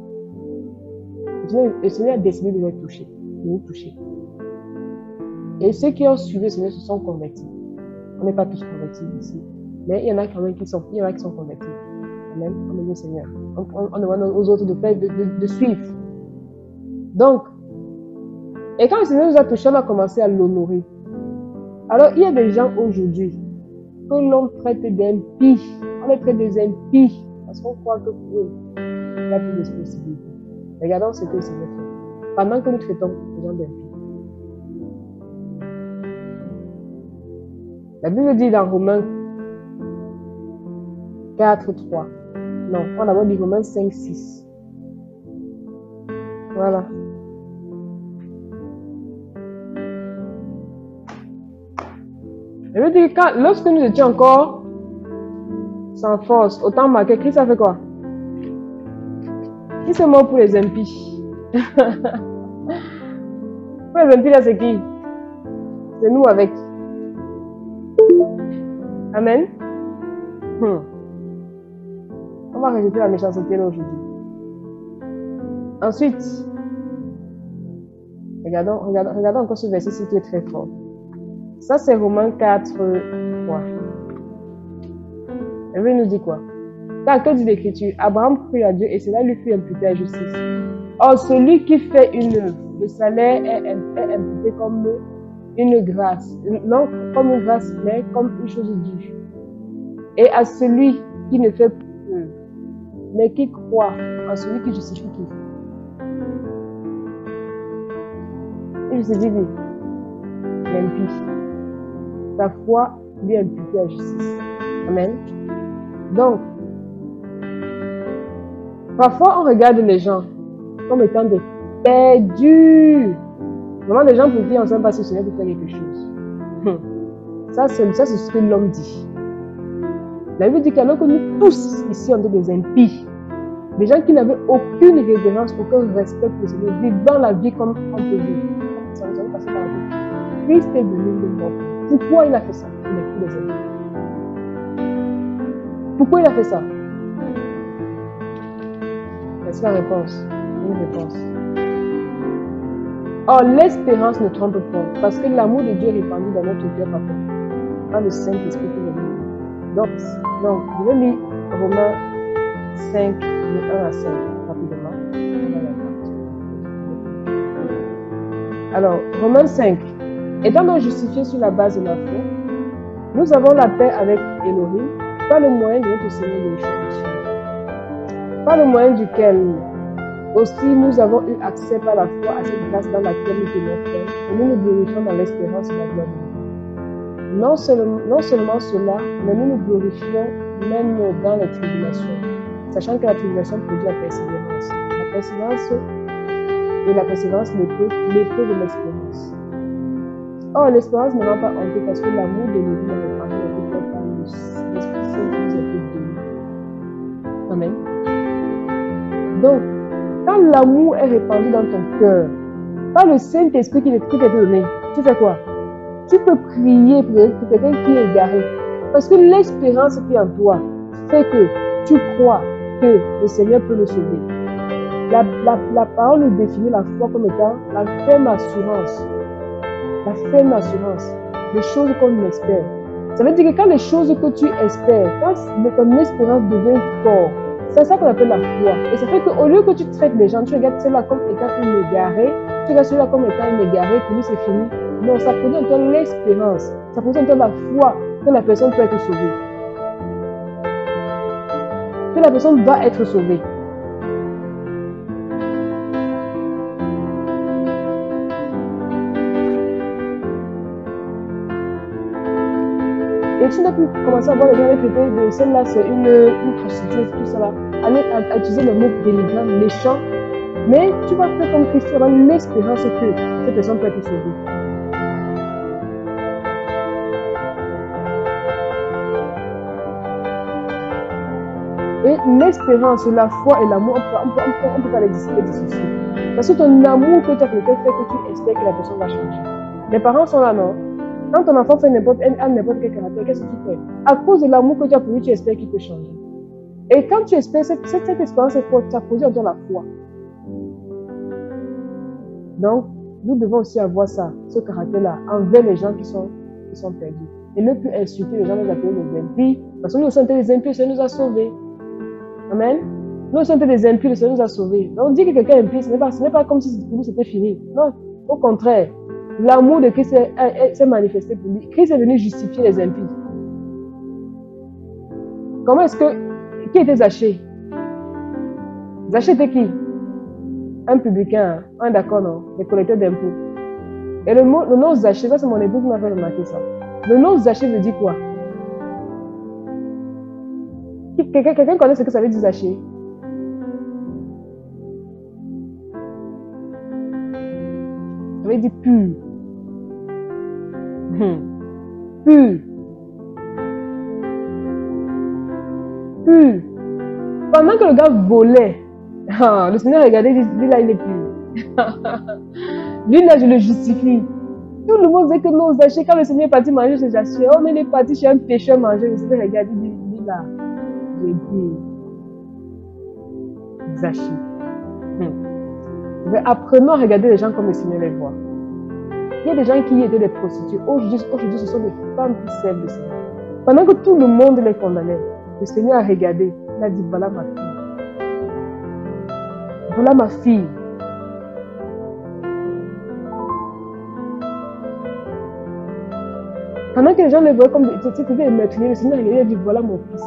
Le Seigneur a décidé de les toucher, de nous toucher. Et ceux qui ont suivi le Seigneur se sont convertis. On n'est pas tous convertis ici. Mais il y en a quand même qui sont, il y en a qui sont convertis. Amen. On Seigneur. On, on, demande aux autres de, suivre. Donc, et quand le Seigneur nous a touchés, on a commencé à l'honorer. Alors, il y a des gens aujourd'hui que l'on traite d'impies. On les traite des impies parce qu'on croit que pour eux, il y a plus de responsabilité. Regardons ce que le Seigneur fait. Pendant que nous traitons les gens d'impies. La Bible dit dans Romains 4, 3. Non, on a dit Romains 5, 6. Voilà. Bible dit que lorsque nous étions encore sans force, autant marqué, Christ a fait quoi? Qui s'est mort pour les impies Pour les impies, là, c'est qui? C'est nous avec. Amen? Hmm. On va rejeter la méchanceté aujourd'hui. Ensuite, regardons, regardons, regardons encore ce verset qui est très fort. Ça, c'est Romains 4, 3. Elle veut nous dire quoi Car que dit l'Écriture Abraham crut à Dieu et cela lui fut imputé à justice. Or, celui qui fait une œuvre, le salaire est, imputé comme une grâce. Non comme une grâce, mais comme une chose due. Et à celui qui ne fait plus mais qui croit en celui qui justifie qui. Il dit, l'impie. Sa foi lui est imputée à justice. Amen. Donc, parfois on regarde les gens comme étant des perdus. Vraiment des gens pour qui on ne sait pas si ce n'est pour faire quelque chose. Hum. Ça, c'est ce que l'homme dit. La Bible dit qu'alors que nous tous ici, on est des impies, des gens qui n'avaient aucune révérence, aucun respect pour le Seigneur, vivant la vie comme on peut vivre. Ça nous. Christ est venu de mort. Pourquoi il a fait ça. Pourquoi il a fait ça Est-ce la réponse Une réponse. Or, l'espérance ne trompe pas, parce que l'amour de Dieu est répandu dans notre cœur par le Saint-Esprit qui venu. Donc, donc, je vais lire Romains 5, de 1 à 5, rapidement. Alors, Romains 5. Étant donc justifiés sur la base de la foi, nous avons la paix avec Elohim par le moyen de notre Seigneur Jésus. Par le moyen duquel aussi nous avons eu accès par la foi à cette grâce dans laquelle nous demeurons et nous nous glorifions dans l'espérance de la gloire de Dieu. Non seulement, cela, mais nous nous glorifions même dans les tribulations, sachant que la tribulation produit la persévérance. La persévérance et la persévérance l'épreuve de l'espérance. Or, l'espérance ne rend pas honte parce que l'amour de nos vies est dans par l'Esprit Saint qui nous a été donné. Amen. Donc, quand l'amour est répandu dans ton cœur, par le Saint-Esprit qui t'est donné, tu fais quoi? Tu peux prier pour quelqu'un qui est égaré. Parce que l'espérance qui est en toi fait que tu crois que le Seigneur peut le sauver. La, la, la parole définit la foi comme étant la ferme assurance. La ferme assurance des choses qu'on espère. Ça veut dire que quand les choses que tu espères, quand ton espérance devient forte, C'est ça qu'on appelle la foi. Et ça fait qu'au lieu que tu traites les gens, tu regardes cela comme étant une égaré, tu regardes cela comme étant une égaré, puis c'est fini. Non, ça produit en toi l'espérance. Ça produit en toi la foi que la personne peut être sauvée. Que la personne va être sauvée. Et tu n'as plus commencé à voir les gens répéter de celle-là, c'est une, une prostituée, tout ça là. À, à, utiliser le mot dénigrant, méchant. Mais tu vas faire comme Christ, avoir l'espérance que cette personne peut être sauvée. Et l'espérance, la foi et l'amour, on ne peut, pas les dissocier. Parce que ton amour que tu as fait que tu espères que la personne va changer. Les parents sont là, non? Quand ton enfant fait n'importe n'importe quel caractère, qu'est-ce que tu fais? À cause de l'amour que tu as pour lui, tu espères qu'il peut changer. Et quand tu espères, cette, cette, cette expérience est forte, ça produit en toi la foi. Donc, nous devons aussi avoir ça, ce caractère-là, envers les gens qui sont, qui sont perdus. Et ne plus insulter les gens, les appeler les impies. Parce que nous sommes des impies, ça nous a sauvés. Amen. Nous sommes des impies, ça nous a sauvés. Donc, on dit que quelqu'un est impie, ce n'est pas, pas comme si pour nous c'était fini. Non, au contraire. L'amour de Christ s'est manifesté pour lui. Christ est venu justifier les impies. Comment est-ce que. Qui était Zaché? Zaché était qui? Un publicain, un d'accord, non? Les collecteurs d'impôts. Et le, mot, le nom Zaché, ça c'est mon épouse qui m'a fait remarquer ça. Le nom Zaché veut dire quoi? Quelqu'un connaît ce que ça veut dire Zaché? Ça veut dire pur. Hum. Pur. Pur. Pendant que le gars volait, ah, le Seigneur regardait, dit, là, il est pur. lui, là, je le justifie. Tout le monde sait que nos achats, quand le Seigneur est parti manger chez Zaché, on est parti chez un pécheur manger, le Seigneur regarde, il dit, lui, là, est pur. Zaché. Mais apprenons à regarder les gens comme le Seigneur les voit. Il y a des gens qui étaient des prostituées. Aujourd'hui, ce sont des femmes qui servent le Seigneur. Pendant que tout le monde les condamnait, le Seigneur a regardé. Il a dit, voilà ma fille. Voilà ma fille. Pendant que les gens les voyaient comme des meurtriers, le Seigneur a dit, voilà mon fils.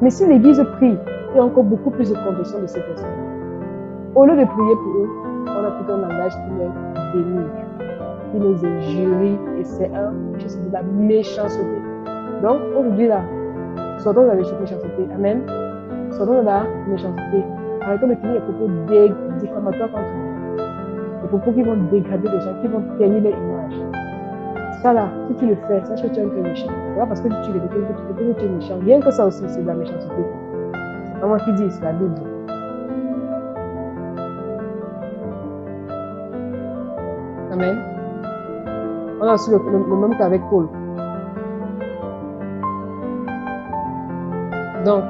Mais si l'Église prie, il y a encore beaucoup plus de conditions de ces personnes. Au lieu de prier pour eux, on a plutôt un langage qui les dénigre, qui les injurie, et c'est un chose de la méchanceté. Donc, aujourd'hui, là, sortons de la méchanceté. Amen. Sortons de la méchanceté. Arrêtons de tenir les propos diffamatoires contre nous. Les propos qui vont dégrader les gens, qui vont tenir les images. Ça là, si tu le fais, sache que tu es un peu méchant. Pas parce que tu quelqu'un que tu es méchant. Bien que ça aussi, c'est de la méchanceté. C'est moi qui dis, c'est la Bible. On a aussi le, même qu'avec Paul. Donc,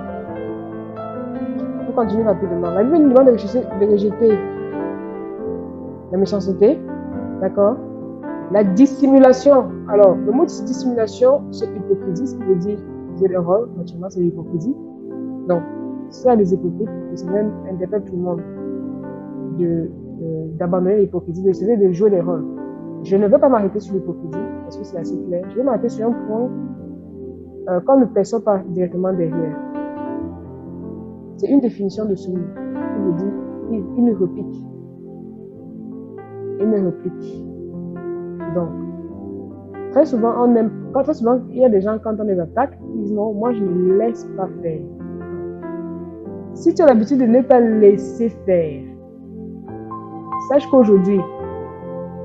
on continue rapidement. La Bible nous demande de rejeter, de rejeter la méchanceté, d'accord? La dissimulation. Alors, le mot dissimulation, c'est hypocrisie, ce qui veut dire jouer le rôle, naturellement, c'est l'hypocrisie. Donc, ça, les hypocrites, le Seigneur interpelle tout le monde de d'abandonner l'hypocrisie, de de jouer les rôles. Je ne veux pas m'arrêter sur l'hypocrisie parce que c'est assez clair. Je vais m'arrêter sur un point euh, quand le personne part directement derrière. C'est une définition de mot qui veut dire il, il ne repique. Il ne repique. Donc, très souvent, on quand très souvent, il y a des gens, quand on les attaque, ils disent non, moi je ne laisse pas faire. Si tu as l'habitude de ne pas laisser faire, Sache qu'aujourd'hui,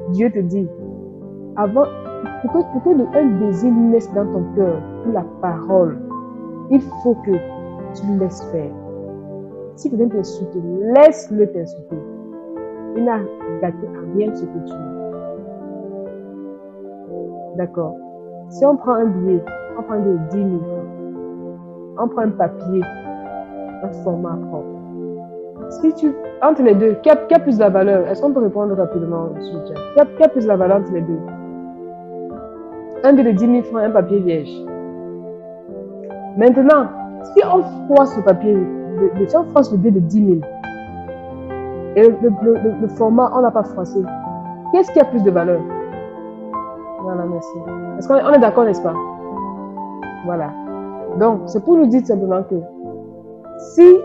Dieu te dit, avant, pour que, pour que un désir naisse dans ton cœur pour la parole, il faut que tu le laisses faire. Si quelqu'un t'insulte, laisse-le t'insulter. Il n'a gâté à rien ce que tu es. D'accord Si on prend un billet, on prend de 10 000 francs, on prend un papier, un format propre, si tu, entre les deux, qui a, plus la valeur Est-ce qu'on peut répondre rapidement sur le chat qui a, qui a, plus la valeur entre les deux? Un billet de 10 000 francs, un papier vierge. Maintenant, Si on froisse le papier, le, si on froisse le billet de 10 000, et le, format, on n'a pas froissé, qu'est-ce qui a plus de valeur? Voilà, merci. Est-ce qu'on est d'accord, n'est-ce pas? Voilà. Donc, c'est pour nous dire simplement que si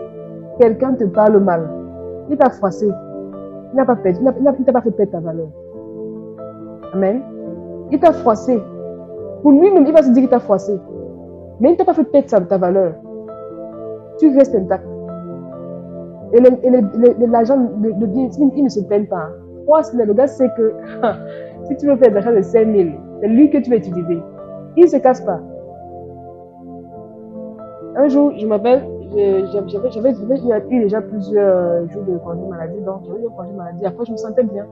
quelqu'un te parle mal, il t'a froissé, il n'a pas, pas fait perdre ta valeur. Amen. Il t'a froissé. Pour lui-même, il va se dire qu'il t'a froissé. Mais il ne t'a pas fait perdre ta valeur. Tu restes intact. Et l'agent de, bien, il ne se peine pas. Froisse, le gars sait que si tu veux faire des achats de 5 000, c'est lui que tu vas utiliser. Il ne se casse pas. Un jour, je m'appelle, j'avais eu déjà plusieurs jours de congé maladie, donc j'avais eu congé maladie. Après, je me sentais bien.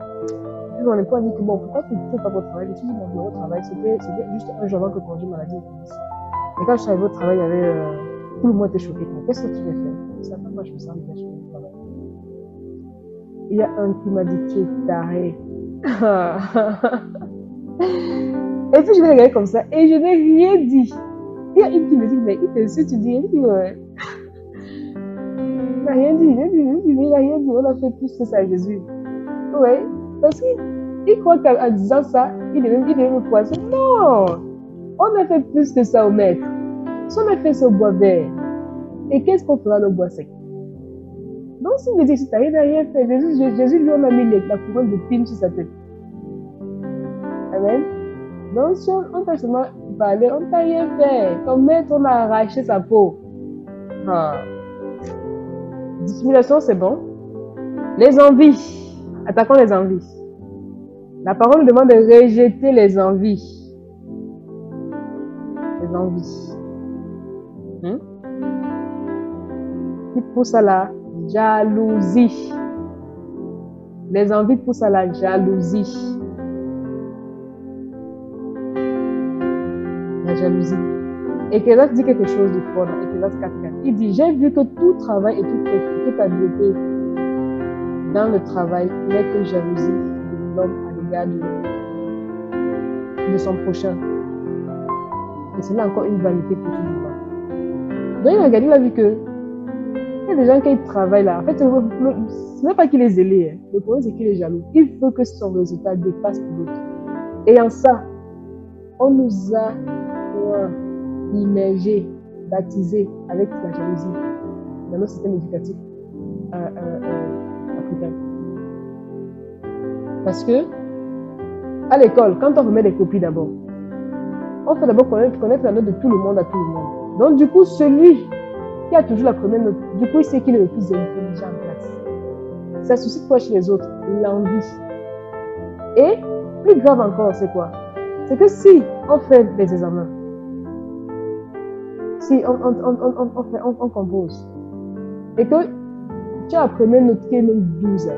Puis mon époux a dit que bon, pourquoi tu ne pas votre travail? Je suis dit, mon travail, c'était juste un jour avant que le congé maladie Et quand je suis arrivé au travail, il y avait, euh, tout le monde était choqué. Qu'est-ce que tu veux faire? Je moi, je me sens bien choqué travail. Il y a un qui m'a dit, tu es taré. et puis je l'ai regardé comme ça et je n'ai rien dit. Il y a une qui me dit, mais il te suit, tu dis, dit, ouais. Il n'a rien dit, il n'a rien dit. On a fait plus que ça à Jésus. Oui, parce qu'il croit qu'en disant ça, il devait, il devait me poisson. Non! On a fait plus que ça au maître. Si on a fait ce bois vert, et qu'est-ce qu'on fera le bois sec? Donc, si me dit, si tu n'as rien fait, Jésus, Jésus lui, on a mis la couronne de pine sur sa tête. Amen. Donc, si on, t'a seulement parlé, on t'a rien fait. Comme maître, on a arraché sa peau. Ah. Dissimulation, c'est bon. Les envies. Attaquons les envies. La parole nous demande de rejeter les envies. Les envies. Hmm? Qui pousse à la jalousie? Les envies poussent à la jalousie. La jalousie. Et Ecclésiaste dit quelque chose de fort dans Ecclésiaste 4, 4. Il dit, j'ai vu que tout travail et toute, habileté dans le travail n'est que jalousie de l'homme à l'égard de, son prochain. Et c'est là encore une vanité pour tout le monde. Donc regardé, il a vu que il y a des gens qui travaillent là. En fait, ce n'est pas qu'il est zélé. Hein. Le problème, c'est qu'il est jaloux. Il veut que son résultat dépasse l'autre. Et en ça, on nous a immergé, baptisé avec la jalousie dans notre système éducatif euh, euh, euh, africain. Parce que, à l'école, quand on remet des copies d'abord, on fait d'abord connaître, connaître, la note de tout le monde à tout le monde. Donc, du coup, celui qui a toujours la première note, du coup, il sait qu'il est le plus intelligent en classe. Ça suscite quoi chez les autres? L'envie. Et, plus grave encore, c'est quoi? C'est que si on fait des examens, si on, on, on, compose. Et que tu as la première note qui est même 12,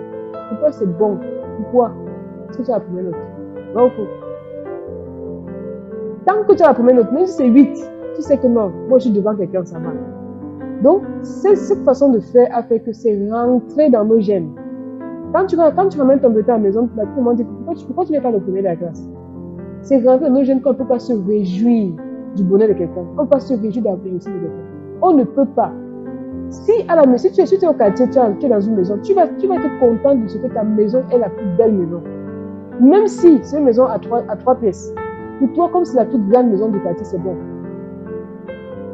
pourquoi c'est bon? Pourquoi? Parce que tu as la première note. Tant que tu as la première note, même si c'est 8, tu sais que non, moi je suis devant quelqu'un, ça va. Donc, cette façon de faire a fait que c'est rentré dans nos gènes. Quand tu, quand tu ramènes ton bulletin à la maison, tout le monde dit pourquoi tu n'es pas le premier de la classe? C'est rentré dans nos gènes qu'on ne peut pas se réjouir du bonheur de quelqu'un. On pas se réjouir de la réussite de. On ne peut pas. Si, à la, si tu, es, si au quartier, tu, es, dans une maison, tu vas, tu vas être content de ce que ta maison est la plus belle maison. Même si c'est une maison à trois, à trois pièces. Pour toi, comme c'est la plus grande maison du quartier, c'est bon.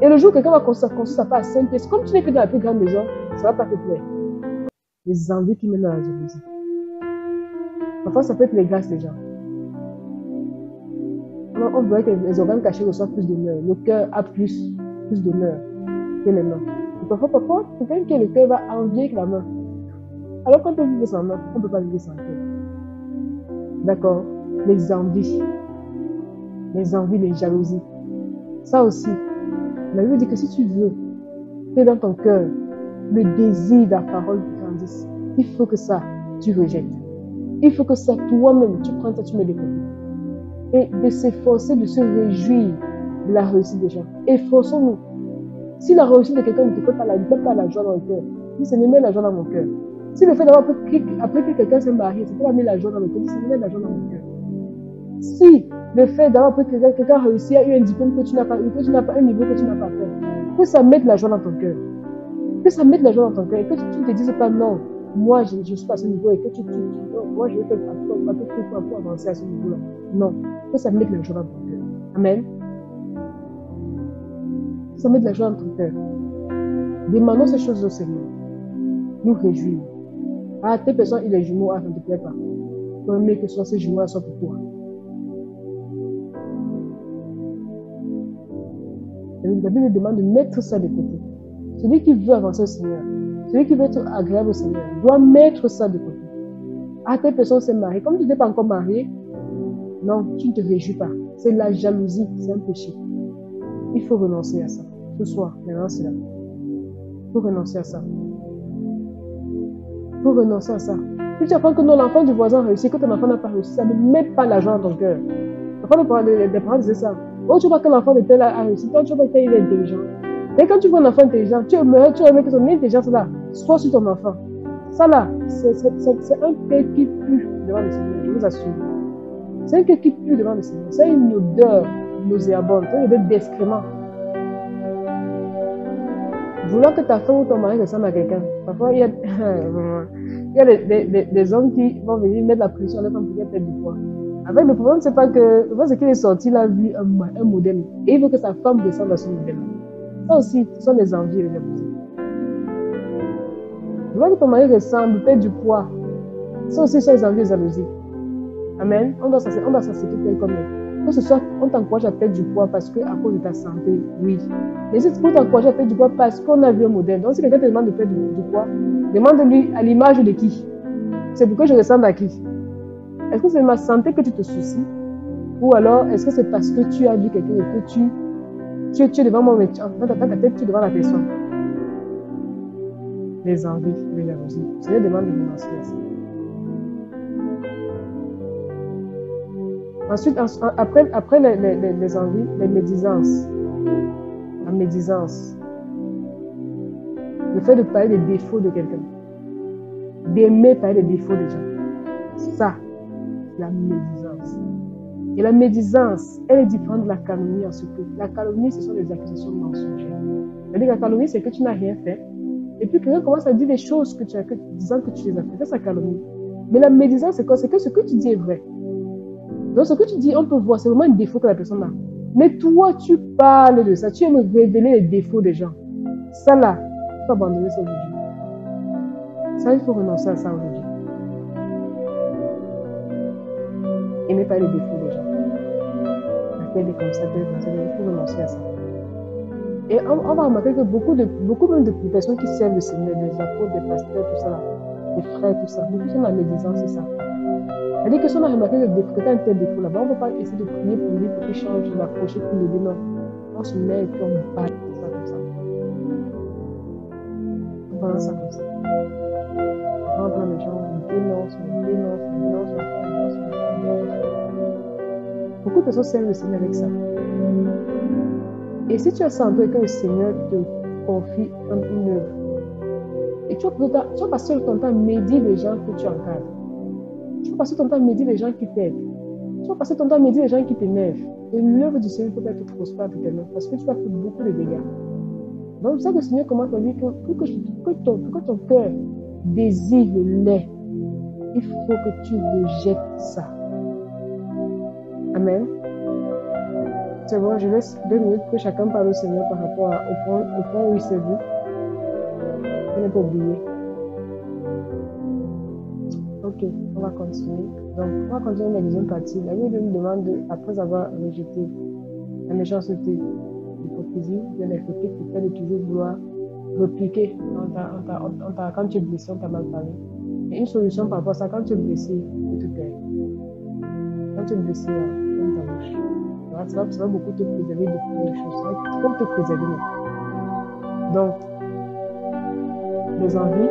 Et le jour où quelqu'un va construire, sa part à cinq pièces, comme tu n'es que dans la plus grande maison, ça ne va pas te plaire. Les envies qui mènent à la jalousie. Parfois, ça peut être les grâces des gens on voit que les organes cachés reçoivent plus d'honneur. Le cœur a plus, plus d'honneur que les mains. Et parfois, parfois, quelqu'un qui a le cœur va envier que la main. Alors qu'on peut vivre sans main, on ne peut pas vivre sans cœur. D'accord Les envies. Les envies, les jalousies. Ça aussi. La Bible dit que si tu veux que dans ton cœur, le désir de la parole grandisse, il faut que ça, tu rejettes. Il faut que ça, toi-même, tu prends ça, tu mets des côtés et de s'efforcer de se réjouir de la réussite des gens. Efforçons-nous. Si la réussite de quelqu'un ne te fait pas la, pas la joie dans le cœur, si c'est ne met la joie dans mon cœur. Si le fait d'avoir après que quelqu'un s'est marié, c'est pas la joie dans le cœur, c'est met la joie dans mon cœur. Si le fait d'avoir appris que quelqu'un réussi à eu un diplôme que tu n'as pas eu, que tu n'as pas un niveau que tu n'as pas fait, que ça mette la joie dans ton cœur. Que ça mette la joie dans ton cœur et que tu ne te dises pas non, moi je, je suis pas à ce niveau et que tu, tu, tu moi je vais faire un peu pour, pour avancer à ce niveau-là. Non, que ça mette la joie dans ton cœur. Amen. Ça mette la joie dans ton cœur. Demandons ces choses au Seigneur. Nous réjouir. Ah, telle personne, il est jumeau, ah, ça ne te plaît pas. Aimer que ce soit ces jumeaux-là soit pour toi. La Bible demande de mettre ça de côté. Celui qui veut avancer au Seigneur, celui qui veut être agréable au Seigneur, doit mettre ça de côté. Ah, telle personne s'est mariée. Comme tu n'es pas encore marié, non, tu ne te réjouis pas. C'est la jalousie, c'est un péché. Il faut renoncer à ça. Ce soir, maintenant c'est là. Il faut renoncer à ça. Il faut renoncer à ça. Si tu apprends que non, l'enfant du voisin réussit, que ton enfant n'a pas réussi, ça ne met pas l'argent dans ton cœur. L'enfant des parents disaient ça. Oh, tu vois que l'enfant de tel a réussi, toi tu vois qu'il est intelligent. Et quand tu vois un enfant intelligent, tu aimerais, tu aimerais que son intelligence là soit sur ton enfant. Ça là, c'est un cœur qui pue devant le Seigneur, je vous assure. C'est un cœur qui pue devant le Seigneur. C'est une odeur nauséabonde, c'est une odeur d'excrément. Vouloir que ta femme ou ton mari ressemble à quelqu'un. Parfois, il y a, il a des, des, hommes qui vont venir mettre la pression à la femme pour qu'elle perde du poids. Avec le problème, c'est pas que. Le problème, c'est qu'il est sorti là, vu un, un, modèle. Et il veut que sa femme ressemble à ce modèle. Ça aussi, ce sont des envies et des jalousies. Vouloir que ton mari ressemble, perd du poids. Ça aussi, ce sont des envies et des jalousies. Amen. On doit s'accepter tel comme est. Que ce soit, on t'encourage à perdre du poids parce que à cause de ta santé, oui. Mais si on t'encourage à perdre du poids parce qu'on a vu un modèle. Donc, si quelqu'un te demande de perdre du, poids, demande-lui à l'image de qui? C'est pour que je ressemble à qui? Est-ce que c'est ma santé que tu te soucies? Ou alors, est-ce que c'est parce que tu as vu quelqu'un et que tu, tu, tu es devant métier, dans ta, tête, tu es devant la personne Les envies, les jalousies. Je demande de renoncer à ça. Ensuite, après, après les, les, les, envies, les médisances. La médisance. Le fait de parler des défauts de quelqu'un. D'aimer parler des défauts des gens. Ça, la médisance. Et la médisance, elle est différente de la calomnie en ce que la calomnie, ce sont des accusations mensongères. C'est-à-dire que la calomnie, c'est que tu n'as rien fait. Et puis quelqu'un commence à dire des choses que tu as, que, disant que tu les as fait. C'est sa calomnie. Mais la médisance, c'est quoi? C'est que ce que tu dis est vrai. Donc ce que tu dis, on peut voir, c'est vraiment un défaut que la personne a. Mais toi, tu parles de ça. Tu aimes révéler les défauts des gens. Ça là, il faut abandonner ça aujourd'hui. Ça, il faut renoncer à ça aujourd'hui. Aimez pas les défauts gens. Appelez comme ça, il faut renoncer à ça. Et on, on, va remarquer que beaucoup de, beaucoup même de personnes qui servent le Seigneur, des apôtres, des pasteurs, tout ça, des frères, tout ça, beaucoup sont dans la médisance, c'est ça. C'est-à-dire que si on a remarqué que tu as un tel défaut là-bas, on ne va pas essayer de prier pour lui, pour qu'il change, d'approcher, pour l'aider, non. On se met et on bat ça comme ça. On balance ça comme ça. On prend les gens, on dénonce, on dénonce, Beaucoup de personnes servent le Seigneur avec ça. Et si tu as senti que le Seigneur te confie une œuvre, et tu vas, tu passer ton temps à médire les gens que tu encadres. Tu vas passer ton temps à médire les gens qui t'aident. Tu vas passer ton temps à médire les gens qui t'énervent. Et l'œuvre du Seigneur peut être prospère mains parce que tu vas faire beaucoup de dégâts. Donc, c'est ça que le Seigneur commence à dire que pour que, ton, cœur désire le il faut que tu rejettes ça. Amen. C'est bon, je laisse deux minutes que chacun parle au Seigneur par rapport au, point, où il s'est vu. On n'est pas oublié. Ok, on va continuer. Donc, on va continuer la deuxième partie. La Bible nous demande, après avoir rejeté la méchanceté, l'hypocrisie, bien l'hypocrisie, le fait de toujours vouloir répliquer. quand tu es blessé, on t'a mal parlé. Et une solution par rapport à ça, quand tu es blessé, tu te taire. Quand tu es blessé, on ça va beaucoup te préserver de plein de choses. Ça va te préserver. Donc, les envies,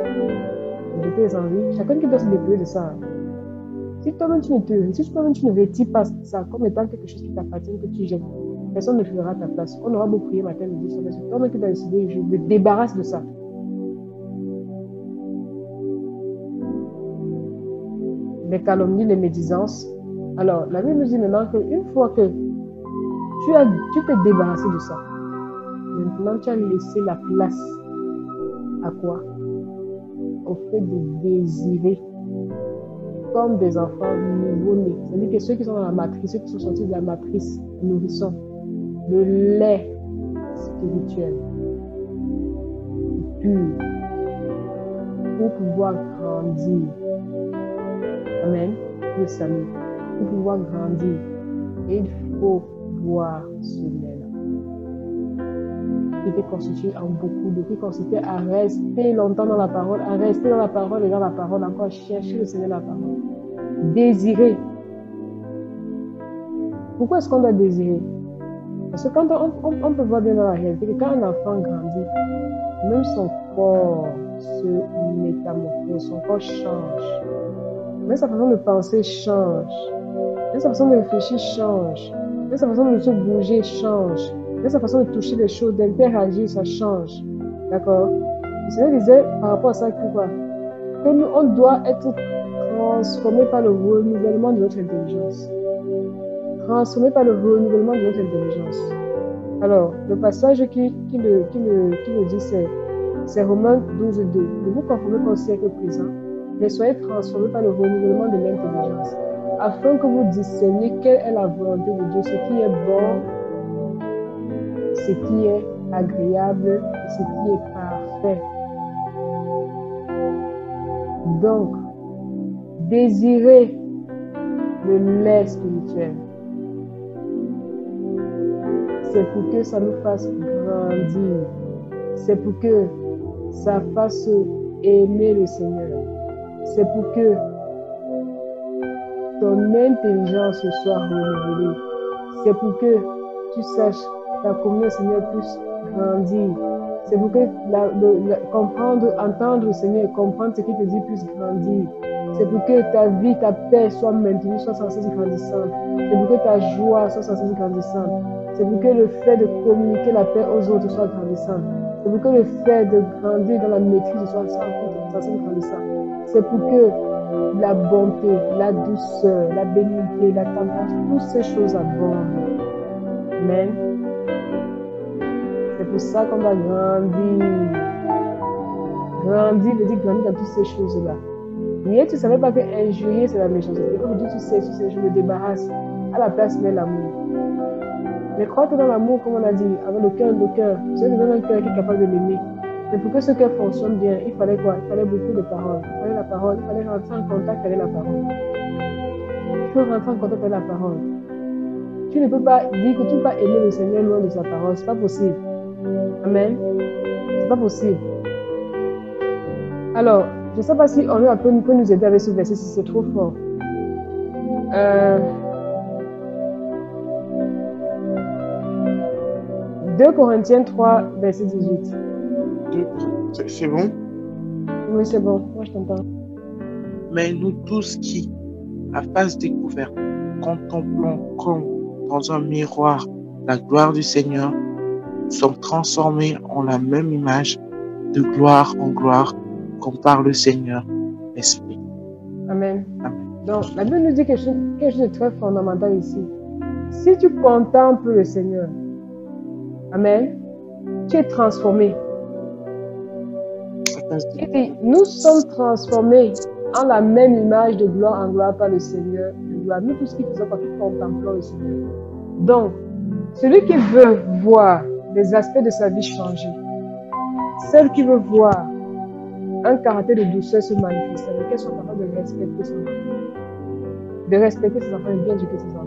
de tes envies, chacun qui doit se dépouiller de ça. Si toi-même tu ne te, si toi-même tu ne retires pas ça comme étant quelque chose qui t'appartient, que tu jettes, personne ne fera ta place. On aura beau prier matin, midi, soir, c'est toi-même qui dois décider, je me débarrasse de ça. Les calomnies, les médisances. Alors, la Bible nous dit maintenant qu'une fois que tu as, tu t'es débarrassé de ça, Maintenant, tu as laissé la place à quoi? Au fait de désirer comme des enfants nouveau-nés. C'est-à-dire que ceux qui sont dans la matrice, ceux qui sont sortis de la matrice nourrissons le lait spirituel pur pour pouvoir grandir. Amen. Le salut. Pour pouvoir grandir. Et il faut boire ce lait-là. Qui était constitué en beaucoup de qui consistait à rester longtemps dans la parole, à rester dans la parole et dans la parole, encore chercher le Seigneur la parole. Désirer. Pourquoi est-ce qu'on doit désirer? Parce que quand on, peut voir bien dans la réalité que quand un enfant grandit, même son corps se métamorphose, son corps change. Même sa façon de penser change. Sa façon de réfléchir change. Sa façon de se bouger change. Sa façon de toucher les choses, d'interagir, ça change. D'accord? Le Seigneur disait par rapport à ça que quoi? Que nous, on doit être transformé par le renouvellement de notre intelligence. Transformé par le renouvellement de notre intelligence. Alors, le passage qui, qui, le, qui, le, qui le dit, c'est c'est Romains 12, 2. Ne vous conformez pas au siècle présent, mais soyez transformés par le renouvellement de l'intelligence, afin que vous discerniez quelle est la volonté de Dieu, ce qui est bon, ce qui est agréable ce qui est parfait. Donc, désirez le lait spirituel. C'est pour que ça nous fasse grandir. C'est pour que ça fasse aimer le Seigneur. C'est pour que ton intelligence soit renouvelée. C'est pour que tu saches ta communion Seigneur puisse grandir. C'est pour que comprendre, entendre Seigneur comprendre ce qu'il te dit puisse grandir. C'est pour que ta vie, ta paix soit maintenue, soit sans cesse grandissante. C'est pour que ta joie soit sans cesse grandissante. C'est pour que le fait de communiquer la paix aux autres soit grandissant. C'est pour que le fait de grandir dans la maîtrise soit sans cesse grandissant. C'est pour que la bonté, la douceur, la bénignité, la tendresse, toutes ces choses abondent. Amen. C'est pour ça qu'on va grandir. Grandir veut dire grandir dans toutes ces choses-là. Hier, tu ne savais pas que injurier, c'est la méchanceté. Aujourd'hui, tu sais, tu sais, je me débarrasse. À la place, mais l'amour. Mais crois-toi dans l'amour, comme on a dit, avec le cœur, le cœur. Vous êtes dans un cœur qui est capable de l'aimer. Mais pour que ce cœur fonctionne bien, il fallait quoi? Il fallait beaucoup de paroles. Il fallait la parole, il fallait rentrer en contact avec la parole. Il faut rentrer en contact avec la parole. Tu ne peux pas dire que tu ne pas aimer le Seigneur loin de sa parole. Ce n'est pas possible. Amen. Ce n'est pas possible. Alors, je ne sais pas si on peut, peut nous aider avec ce verset si c'est trop fort. Euh, 2 Corinthiens 3, verset 18. C'est bon? Oui, c'est bon. Moi, je t'entends. Mais nous tous qui, à face découverte, contemplons comme dans un miroir la gloire du Seigneur, sommes transformés en la même image, de gloire en gloire, comme par le Seigneur, l'Esprit. Amen. Donc, la Bible nous dit quelque chose, quelque chose de très fondamental ici. Si tu contemples le Seigneur, Amen. Tu es transformé. Nous sommes transformés en la même image de gloire en gloire par le Seigneur. Nous tous qui faisons partie contemplons le Seigneur. Donc, celui qui veut voir les aspects de sa vie changer, celle qui veut voir un caractère de douceur se manifester, qu'elle soit capable de respecter son enfant, de respecter ses enfants et bien éduquer ses enfants.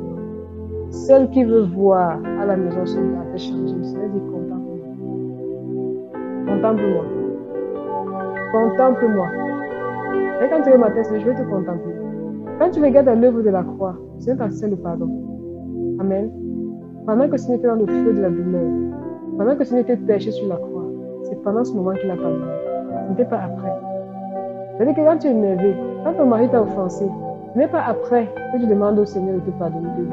Celle qui veut voir à la maison son caractère changer, le Seigneur dit contemple-moi. Contemple-moi. Et quand tu es ma tête, je vais te contempler. Quand tu regardes à l'œuvre de la croix, c'est un le pardon. Amen. Pendant que ce n'était dans le feu de la douleur, pendant que ce n'était péché sur la croix, c'est pendant ce moment qu'il a pardonné. Ce n'était pas après. C'est-à-dire que quand tu es énervé, quand ton mari t'a offensé, ce n'est pas après que tu demandes au Seigneur de te pardonner. De,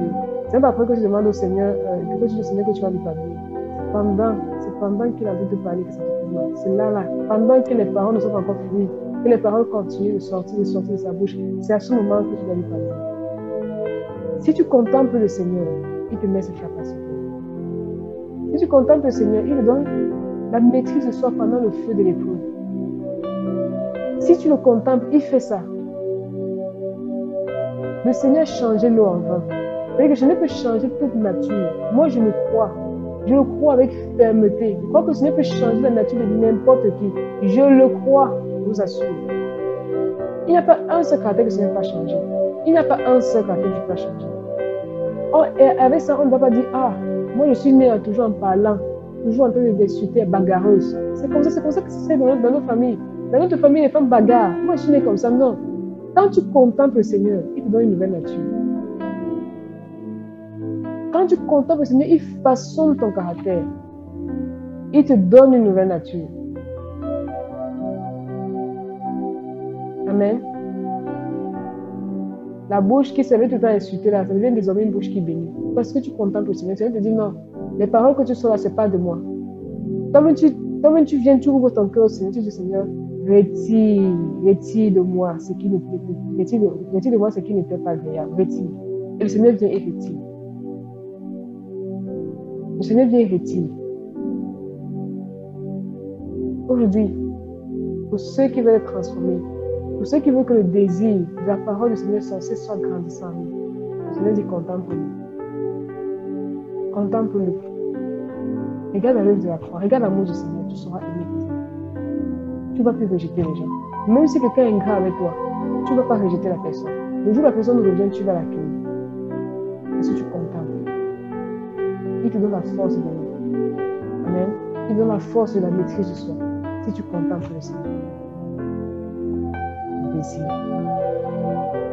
c'est pas après que tu demandes au Seigneur, euh, que tu dis au Seigneur que tu vas lui pardonner. C'est pendant, c'est pendant qu'il a envie de parler que ça te C'est là, là. Pendant que les paroles ne sont pas encore finies, que les paroles continuent de sortir, de sortir sa bouche, c'est à ce moment que tu vas lui parler. Si tu contemples le Seigneur, il te met ses chapeaux Si tu contemples le Seigneur, il te donne la maîtrise de soi pendant le feu de l'épreuve. Si tu le contemples, il fait ça. Le Seigneur a changé l'eau en vin. C'est-à-dire que je ne peux changer toute nature. Moi, je me crois. Je le crois avec fermeté. Je crois que ce ne peut changer la nature de n'importe qui. Je le crois, je vous assure. Il n'y a pas un seul caractère que ce n'est pas changé. Il n'y a pas un seul caractère qui peut changer. Oh, et avec ça, on ne va pas dire, ah, moi je suis né toujours en parlant, toujours en train de discuter bagarreuse. C'est comme ça, c'est comme ça que c'est dans, dans nos familles. Dans notre famille, les femmes bagarrent. Moi je suis né comme ça. Non. Quand tu contemples le Seigneur, il te donne une nouvelle nature. Quand tu contemples le Seigneur, il façonne ton caractère. Il te donne une nouvelle nature. Amen. La bouche qui savait tout le temps insulter là, ça devient désormais une bouche qui bénit. Parce que tu contemples le Seigneur. Le Seigneur te dit non, les paroles que tu sors là, ce n'est pas de moi. Comme tu, tu viens, tu ouvres ton cœur au Seigneur, tu dis Seigneur, retire, retire de moi ce qui ne retire, retire de moi ce qui n'était pas agréable. Retire. Et le Seigneur vient et. Le Seigneur vient et retire. Aujourd'hui, pour ceux qui veulent être transformés, pour ceux qui veulent que le désir de la parole du Seigneur sans soit grandissant le Seigneur dit contemple-le. Contemple-le. Regarde la l'œuvre de la croix, regarde l'amour du Seigneur, tu seras aimé. Tu ne vas plus rejeter les gens. Même si quelqu'un est ingrat avec toi, tu ne vas pas rejeter la personne. Le jour où la personne revient, tu vas l'accueillir. Il donne la force de l'aimer. Amen. Il donne la force de la maîtrise de soi. Si tu contemples le Seigneur. Désir.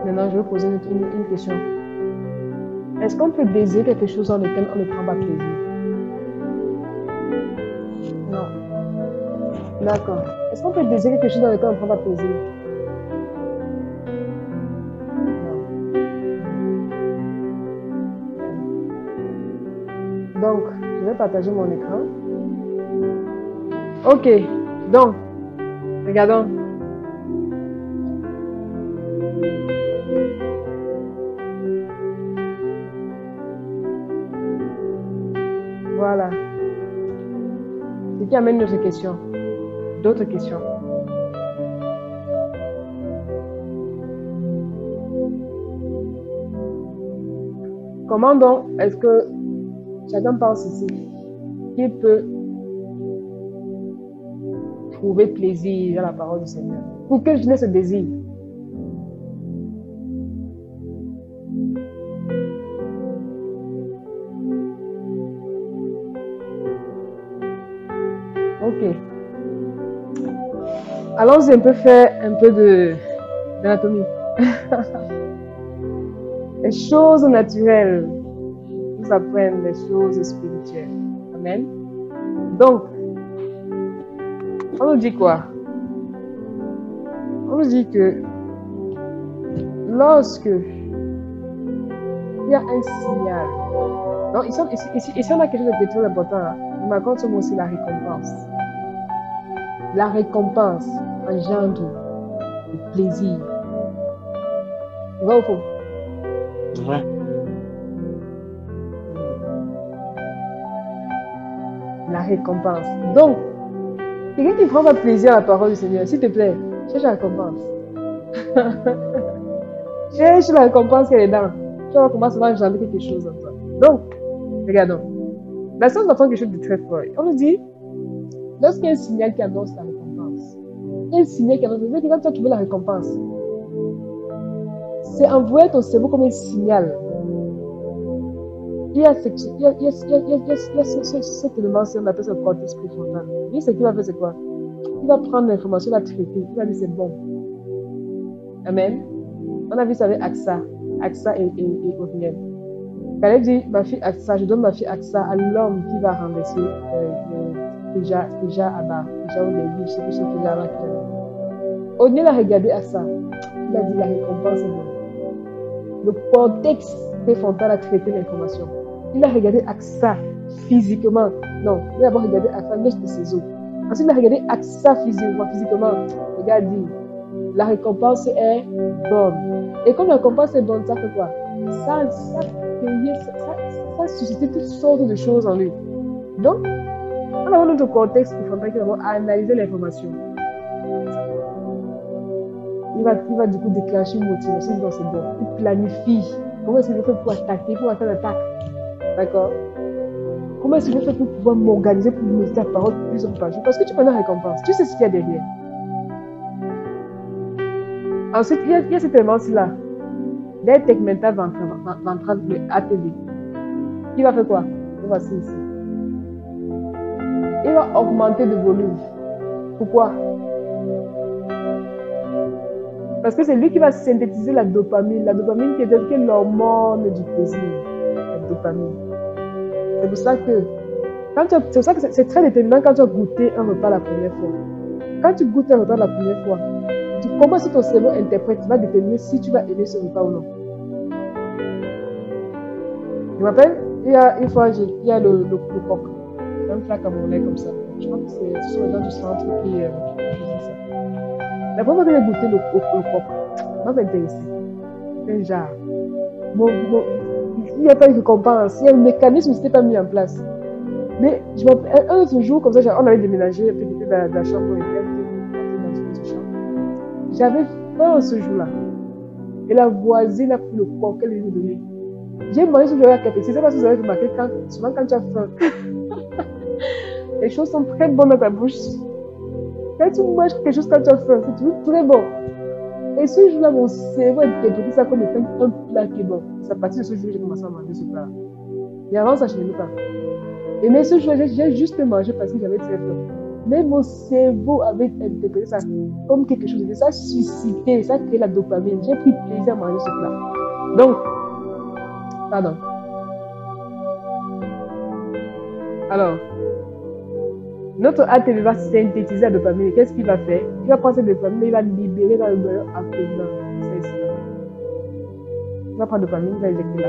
Maintenant, je vais poser une, une, une question. Est-ce qu'on peut désirer quelque chose dans lequel on ne prend pas plaisir? Non. D'accord. Est-ce qu'on peut désirer quelque chose dans lequel on ne prend pas plaisir? Partager mon écran. Ok. Donc, regardons. Voilà. Ce qui amène d'autres questions? D'autres questions? Comment donc est-ce que chacun pense ici? Qu'il peut trouver plaisir dans la parole du Seigneur Pour que je n'ai ce désir. Ok. Allons-y un peu faire un peu d'anatomie. les choses naturelles nous apprennent les choses spirituelles. Donc, on nous dit quoi? On nous dit que lorsque il y a un signal, donc ici, on a quelque chose de très important. On m'accorde ce mot aussi la récompense. La récompense engendre le plaisir. Vrai ou faux? Ouais. Récompense. Donc, quelqu'un qui prend pas plaisir à la parole du Seigneur, s'il te plaît, cherche la récompense. cherche la récompense qu'elle est dans. Tu vas commencer à engendrer quelque chose en toi. Donc, regardons. La science apprend quelque chose de très fort. On nous dit, lorsqu'il y a un signal qui annonce la récompense, il y a un signal qui annonce, c'est que quand tu as trouvé la récompense, c'est envoyer ton cerveau comme un signal. Il y a, ce, il y a, il y a, il y a, il y a, a ce, ce, cet élément, on appelle ça le cortex préfrontal. Lui, ce qu'il va faire, c'est quoi? Il va prendre l'information, il va traiter, il va dire c'est bon. Amen. On a vu ça avec AXA, AXA et, et, et. Caleb dit, ma fille AXA, je donne ma fille AXA à l'homme qui va renverser euh, euh, déjà, déjà à bas, déjà au début, je sais que c'est déjà avant qu'il Odile a regardé ça. Il a dit la récompense est bonne. Le cortex préfrontal a traité l'information. Il a regardé AXA physiquement. Non, il a d'abord regardé AXA l'os de ses os. Ensuite, il a regardé AXA physiquement. dit la récompense est bonne. Et comme la récompense est bonne, ça fait quoi? Ça, ça, payé, ça, ça, ça toutes sortes de choses en lui. Donc, on a notre contexte préfrontal qui va analyser l'information. Il va, il va du coup déclencher une motivation dans ses dons. Il planifie. Comment est-ce qu'il fait pour attaquer, pour faire l'attaque? D'accord Comment est-ce que je fais pour pouvoir m'organiser pour méditer ta parole plusieurs fois par jour Parce que tu prends la récompense. Tu sais ce qu'il y a derrière. Ensuite, il y a, il y a cet élément-là. Dès Tegmenta va entrer le ATV. Il va faire quoi? Voici ici. Il va augmenter de volume. Pourquoi? Parce que c'est lui qui va synthétiser la dopamine. La dopamine qui est l'hormone du plaisir. La dopamine. C'est pour ça que c'est très déterminant quand tu as goûté un repas la première fois. Quand tu goûtes un repas la première fois, tu, comment ton cerveau interprète, vas déterminer si tu vas aimer ce repas ou non. Je m'appelle, il y a une fois, il y a le, le, le coq. Un plat camerounais comme ça. Je crois que c'est sur les gens du centre qui, euh, ça. La première fois que j'ai goûté le, le, le coq, m'a intéressé. Un genre. Mon, mon, il n'y a pas de récompense. Il y a un mécanisme qui n'était pas mis en place. Mais je un, autre jour, comme ça, on avait déménagé un peu de la, la chambre J'avais faim ce jour-là. Et la voisine a pris le coq qu'elle lui donné. J'ai mangé ce jour-là avec appétit. C'est parce que vous avez remarqué, quand, souvent quand tu as faim, les choses sont très bonnes dans ta bouche. Quand tu manges quelque chose quand tu as faim, c'est toujours très bon. Et ce jour-là, mon cerveau a interprété ça comme étant un plat qui est bon. C'est à partir de ce jour que j'ai commencé à manger ce plat. Et avant ça, je n'aimais pas. Et mais ce jour-là, j'ai juste mangé parce que j'avais très faim. Mais mon cerveau avait interprété ça comme quelque chose. Ça a suscité, ça a créé la dopamine. J'ai pris plaisir à manger ce plat. Donc, pardon. Alors, notre ATV va synthétiser la dopamine. Qu'est-ce qu'il va faire? Il va prendre cette dopamine il va libérer dans le noyau accueillant. C'est ça. Il va prendre la dopamine, il va injecter là.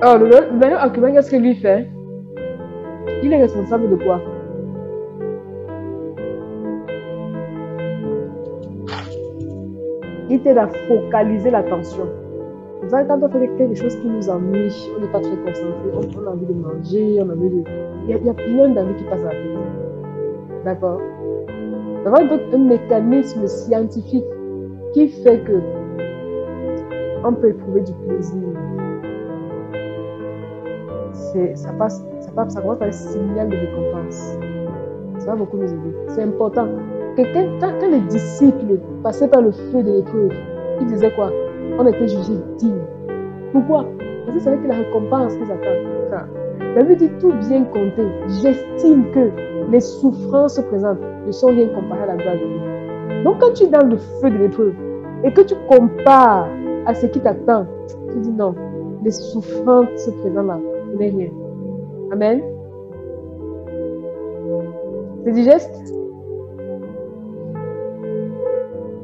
Alors, le noyau accueillant, qu'est-ce qu'il lui fait? Il est responsable de quoi? Il t'aide à focaliser l'attention. Quand on fait quelque chose qui nous ennuie, on n'est pas très concentré, on, a envie de manger, on a envie de... Il y a, plein d'envie qui passent à la tête. D'accord? D'avoir un mécanisme scientifique qui fait que on peut éprouver du plaisir. Ça passe, ça passe, ça commence par un signal de récompense. Ça va beaucoup nous aider. C'est important. Que quand, quand les disciples passaient par le feu de l'épreuve, ils disaient quoi? On était jugés dignes. Pourquoi? Parce que c'est que la récompense qu'ils attendent. La Bible dit tout bien compté. J'estime que les souffrances présentes ne sont rien comparées à la gloire de Dieu. Donc quand tu es dans le feu de l'épreuve et que tu compares à ce qui t'attend, tu dis non, les souffrances présentes là, ce n'est rien. Amen. C'est digeste?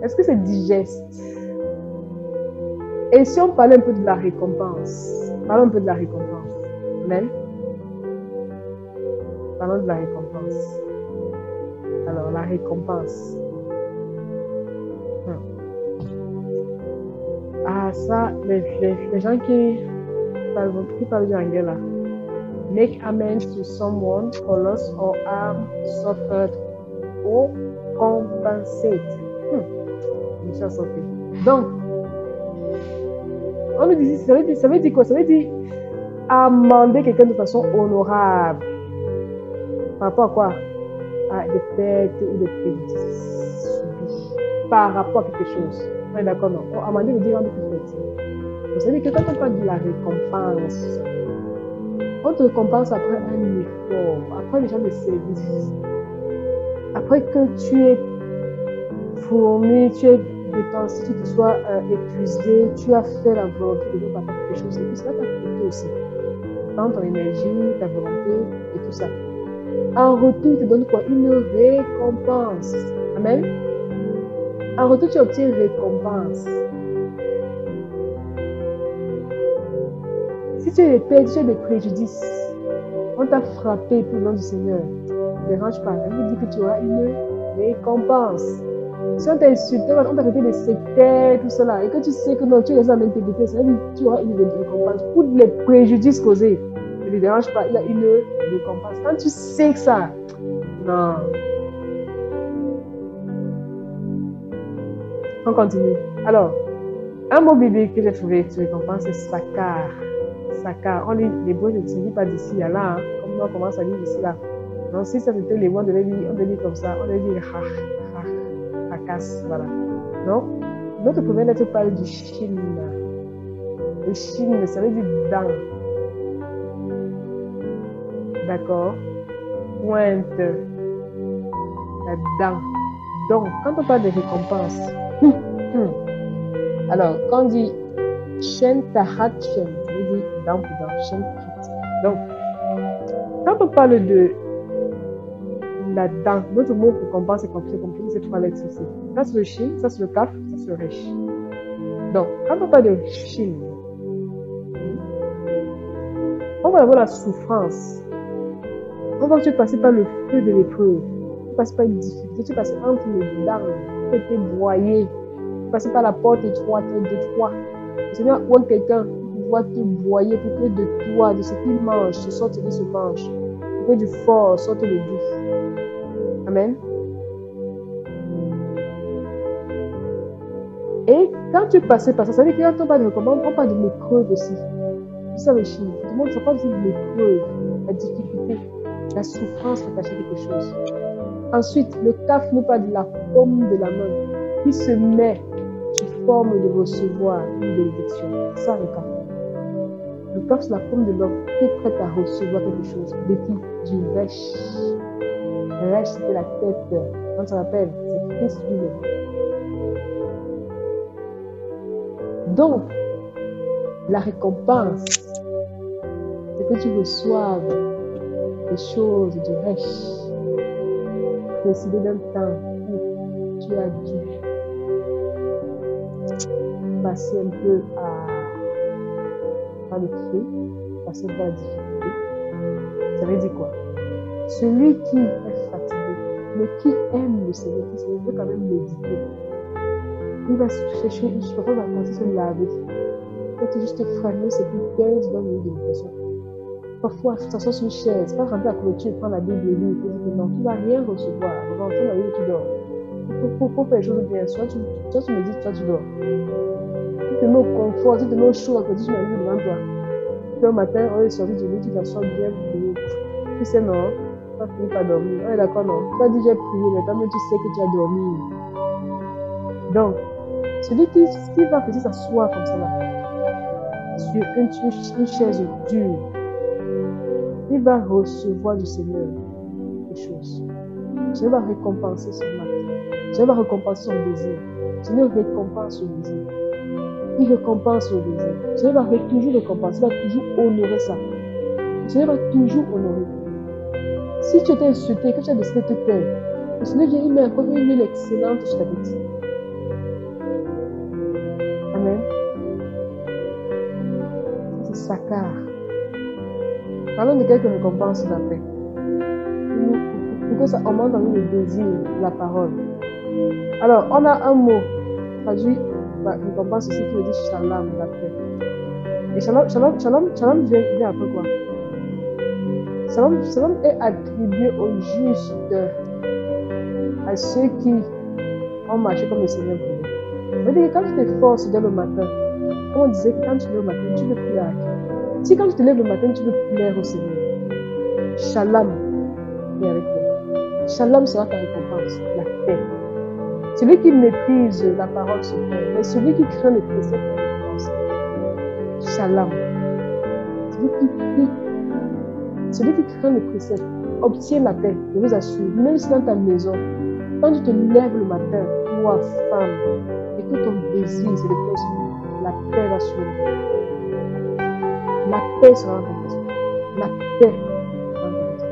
Est-ce que c'est digeste? Et si on parlait un peu de la récompense, parlons un peu de la récompense. Amen. Parlons de la récompense. Alors, la récompense. Hmm. Ah, ça, les, les, gens qui parlent, qui parlent du anglais là. Make amends to someone for loss or harm suffered or compensate. Hmm. Donc, on nous dit, ça veut dire, ça veut dire quoi? Ça veut dire amender quelqu'un de façon honorable. Par rapport à quoi? À des pertes ou des préjudices subis. Par rapport à quelque chose. On est d'accord, non? Amender veut dire rendre plus petit. Vous savez que quand on parle de la récompense, on te récompense après un effort, après les gens de service, après que tu es fourni, tu es si tu te sois euh, épuisé, tu as fait la volonté de Dieu par quelque chose, et puis cela t'a coûté aussi. Dans ton énergie, ta volonté et tout ça. En retour, il te donne quoi? Une récompense. Amen? En retour, tu obtiens une récompense. Si tu es pertes, tu as des préjudices, on t'a frappé pour le nom du Seigneur, ne dérange pas. Me dit que tu auras une récompense. Si on t'a insulté, on t'a fait des sectaires, tout cela, et que tu sais que non, tu es en intégrité, ça veut dire que tu auras une récompense pour les préjudices causés. Ne lui dérange pas, il a une récompense. Quand tu sais que ça, non. On continue. Alors, un mot biblique que j'ai trouvé sur récompense, c'est sakar. Sakar. On lit je ne dis pas d'ici à là, hein, comme on commence à lire d'ici là. Non, si ça c'était les mots, on devait lire, on devait lire comme ça, on devait dire voilà. Donc, notre première lettre parle du chine. Le chine, ça veut dire dent. D'accord? Pointe. La dent. Donc, quand on parle de récompense, alors, quand on dit chen tahat ça veut dire dent pour dent, chen Donc, quand on parle de là-dedans. Notre mot pour compenser, c'est compliqué, compliqué, c'est trois lettres ici. Ça, c'est le chine, ça, c'est le kaf, ça, c'est le resh. Donc, quand on parle de chine, on va avoir la souffrance. On va tu passer par le feu de l'épreuve. Tu passes par une difficulté, tu passes entre les dents, tu été broyé, tu passes par la porte étroite, de toi. Le Seigneur voit quelqu'un voit te broyer pour que de toi, de ce qu'il mange, ce sorte ce mange, pour que du fort sorte le doux. Amen. Et quand tu passais par ça, ça veut dire que quand on parle de recommande, on parle de l'épreuve aussi. C'est ça le chien. Tout le monde, ça parle de l'épreuve, la difficulté, la souffrance pour cacher quelque chose. Ensuite, le caf nous parle de la paume de la main qui se met sous forme de recevoir une bénédiction. Ça le caf. Le caf, c'est la paume de l'homme qui est prête à recevoir quelque chose. De qui Du rêche. Le c'était la tête. Comment ça s'appelle C'est Christ lui-même. Donc, la récompense, c'est que tu reçoives des choses du riche précédé d'un temps où tu as dû passer un peu à, à le passer à la difficulté. Ça veut dire quoi? Celui qui mais qui aime le Seigneur, Seigneur veut quand même méditer. Il va chercher une chose, il va à se laver. Tu juste freiner, c'est plus 15 20 minutes de méditation. Parfois, tu t'assois sur une chaise, pas rentrer à clôture, prendre la Bible et lire, et non, tu ne vas rien recevoir. Rentrer dans la vie, tu dors. Pour, pour, faire les choses bien, soit tu, soit tu médites, soit tu dors. Tu te mets au confort, tu te mets au chaud à côté, tu mets devant toi. Puis au matin, on est sorti du lit, tu t'assois bien, tu sais non, tu fini par dormir. Ouais, d'accord, non? As dit j'ai prié, mais toi tu sais que tu as dormi. Donc, celui qui, qui va faire s'asseoir comme ça là, sur une, chaise dure, il va recevoir du Seigneur des choses. Seigneur va récompenser son acte. Seigneur va récompenser son désir. Seigneur récompense son désir. Il récompense le désir. Seigneur va toujours récompenser, il va toujours honorer ça. Seigneur va toujours honorer. Si tu étais insulté, que tu as décidé de te taire, le Seigneur vient, il met encore une huile excellente sur ta tête. Amen. C'est Sakar. Parlons de quelques récompenses paix. Pour que ça augmente en nous le désir la parole. Alors, on a un mot traduit par récompense ici qui veut dire shalom, paix. Et shalom, shalom, shalom, shalom vient, vient après quoi? Shalom, est attribué au juste, à ceux qui ont marché comme le Seigneur voulait. Quand tu t'efforces dès le matin, comme on disait que quand tu te lèves le matin, tu veux plaire Si quand tu te lèves le matin, tu veux plaire au Seigneur, Shalom est avec toi. Shalom sera ta récompense, la paix. Celui qui méprise la parole se perd, mais celui qui craint le précepte est récompense. Shalom. Celui qui celui qui craint le précepte obtient la paix, je vous assure, même si dans ta maison, quand tu te lèves le matin, toi, femme, et que ton désir, c'est de la paix va suivre. La paix sera dans ta. La paix sera dans ta maison.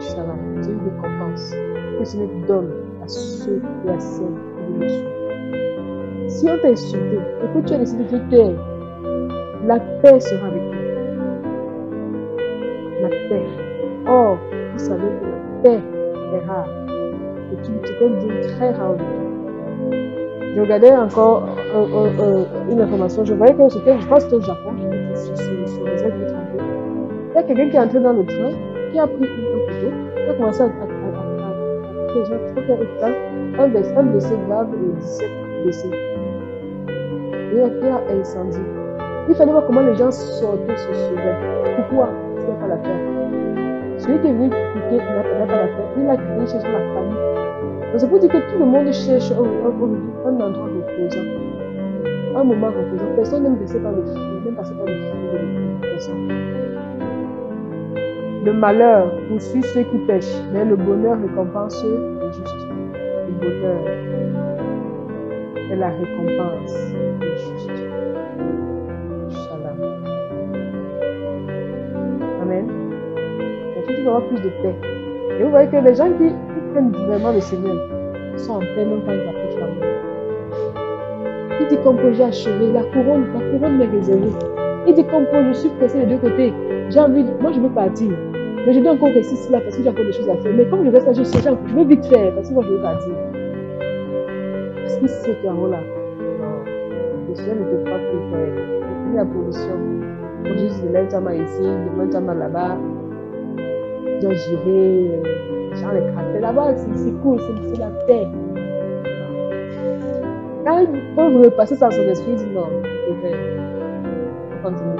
Shalom, c'est une récompense que le Seigneur donne à ceux et à celles qui le suivent. Si on t'a insulté et que tu as décidé de te taire, la paix sera avec toi la paix. Or, vous savez que la paix est rare. Et tu, peux dire très rare je regardais encore euh, euh, euh, une information. Je voyais que c'était, je pense que au Japon, les Il y a quelqu'un qui est entré dans le train, qui a pris une photo, qui a commencé à. crois qu'il y a un, des, un blessé grave et 17 blessés. Et y a un incendie. Il fallait voir comment les gens sortaient, se sauvaient. Pourquoi la terre. Celui qui est venu piquer n'a pas la terre. Il a crié chez la famille. Donc c'est pour dire que tout le monde cherche un, endroit reposant. Un moment reposant. Personne n'aime passer par le feu, même passer par le feu. Le malheur poursuit ceux qui pêchent, mais le bonheur récompense les justes. Le bonheur est la récompense. Tu vas avoir plus de paix. Et vous voyez que les gens qui, prennent vraiment le Seigneur sont en paix même quand ils approchent la mort. Il dit comme que j'ai achevé, la couronne, la couronne m'est réservée. Il dit comme que je suis pressé des deux côtés. J'ai envie, de, moi je veux partir. Mais je dois encore rester ici là parce que j'ai encore des choses à faire. Mais comme je reste là, je, sais, je veux vite faire parce que moi je veux partir. Parce que ce là Non. Le Seigneur ne te pas plus faire. Il y a la pollution. Juste ta main ici, ta main là-bas. Tu dois gérer, euh, genre les cratères là-bas, c'est cool, c'est la paix. Quand, quand vous repassez ça son esprit, il dit non, je peux faire. Faut continuer.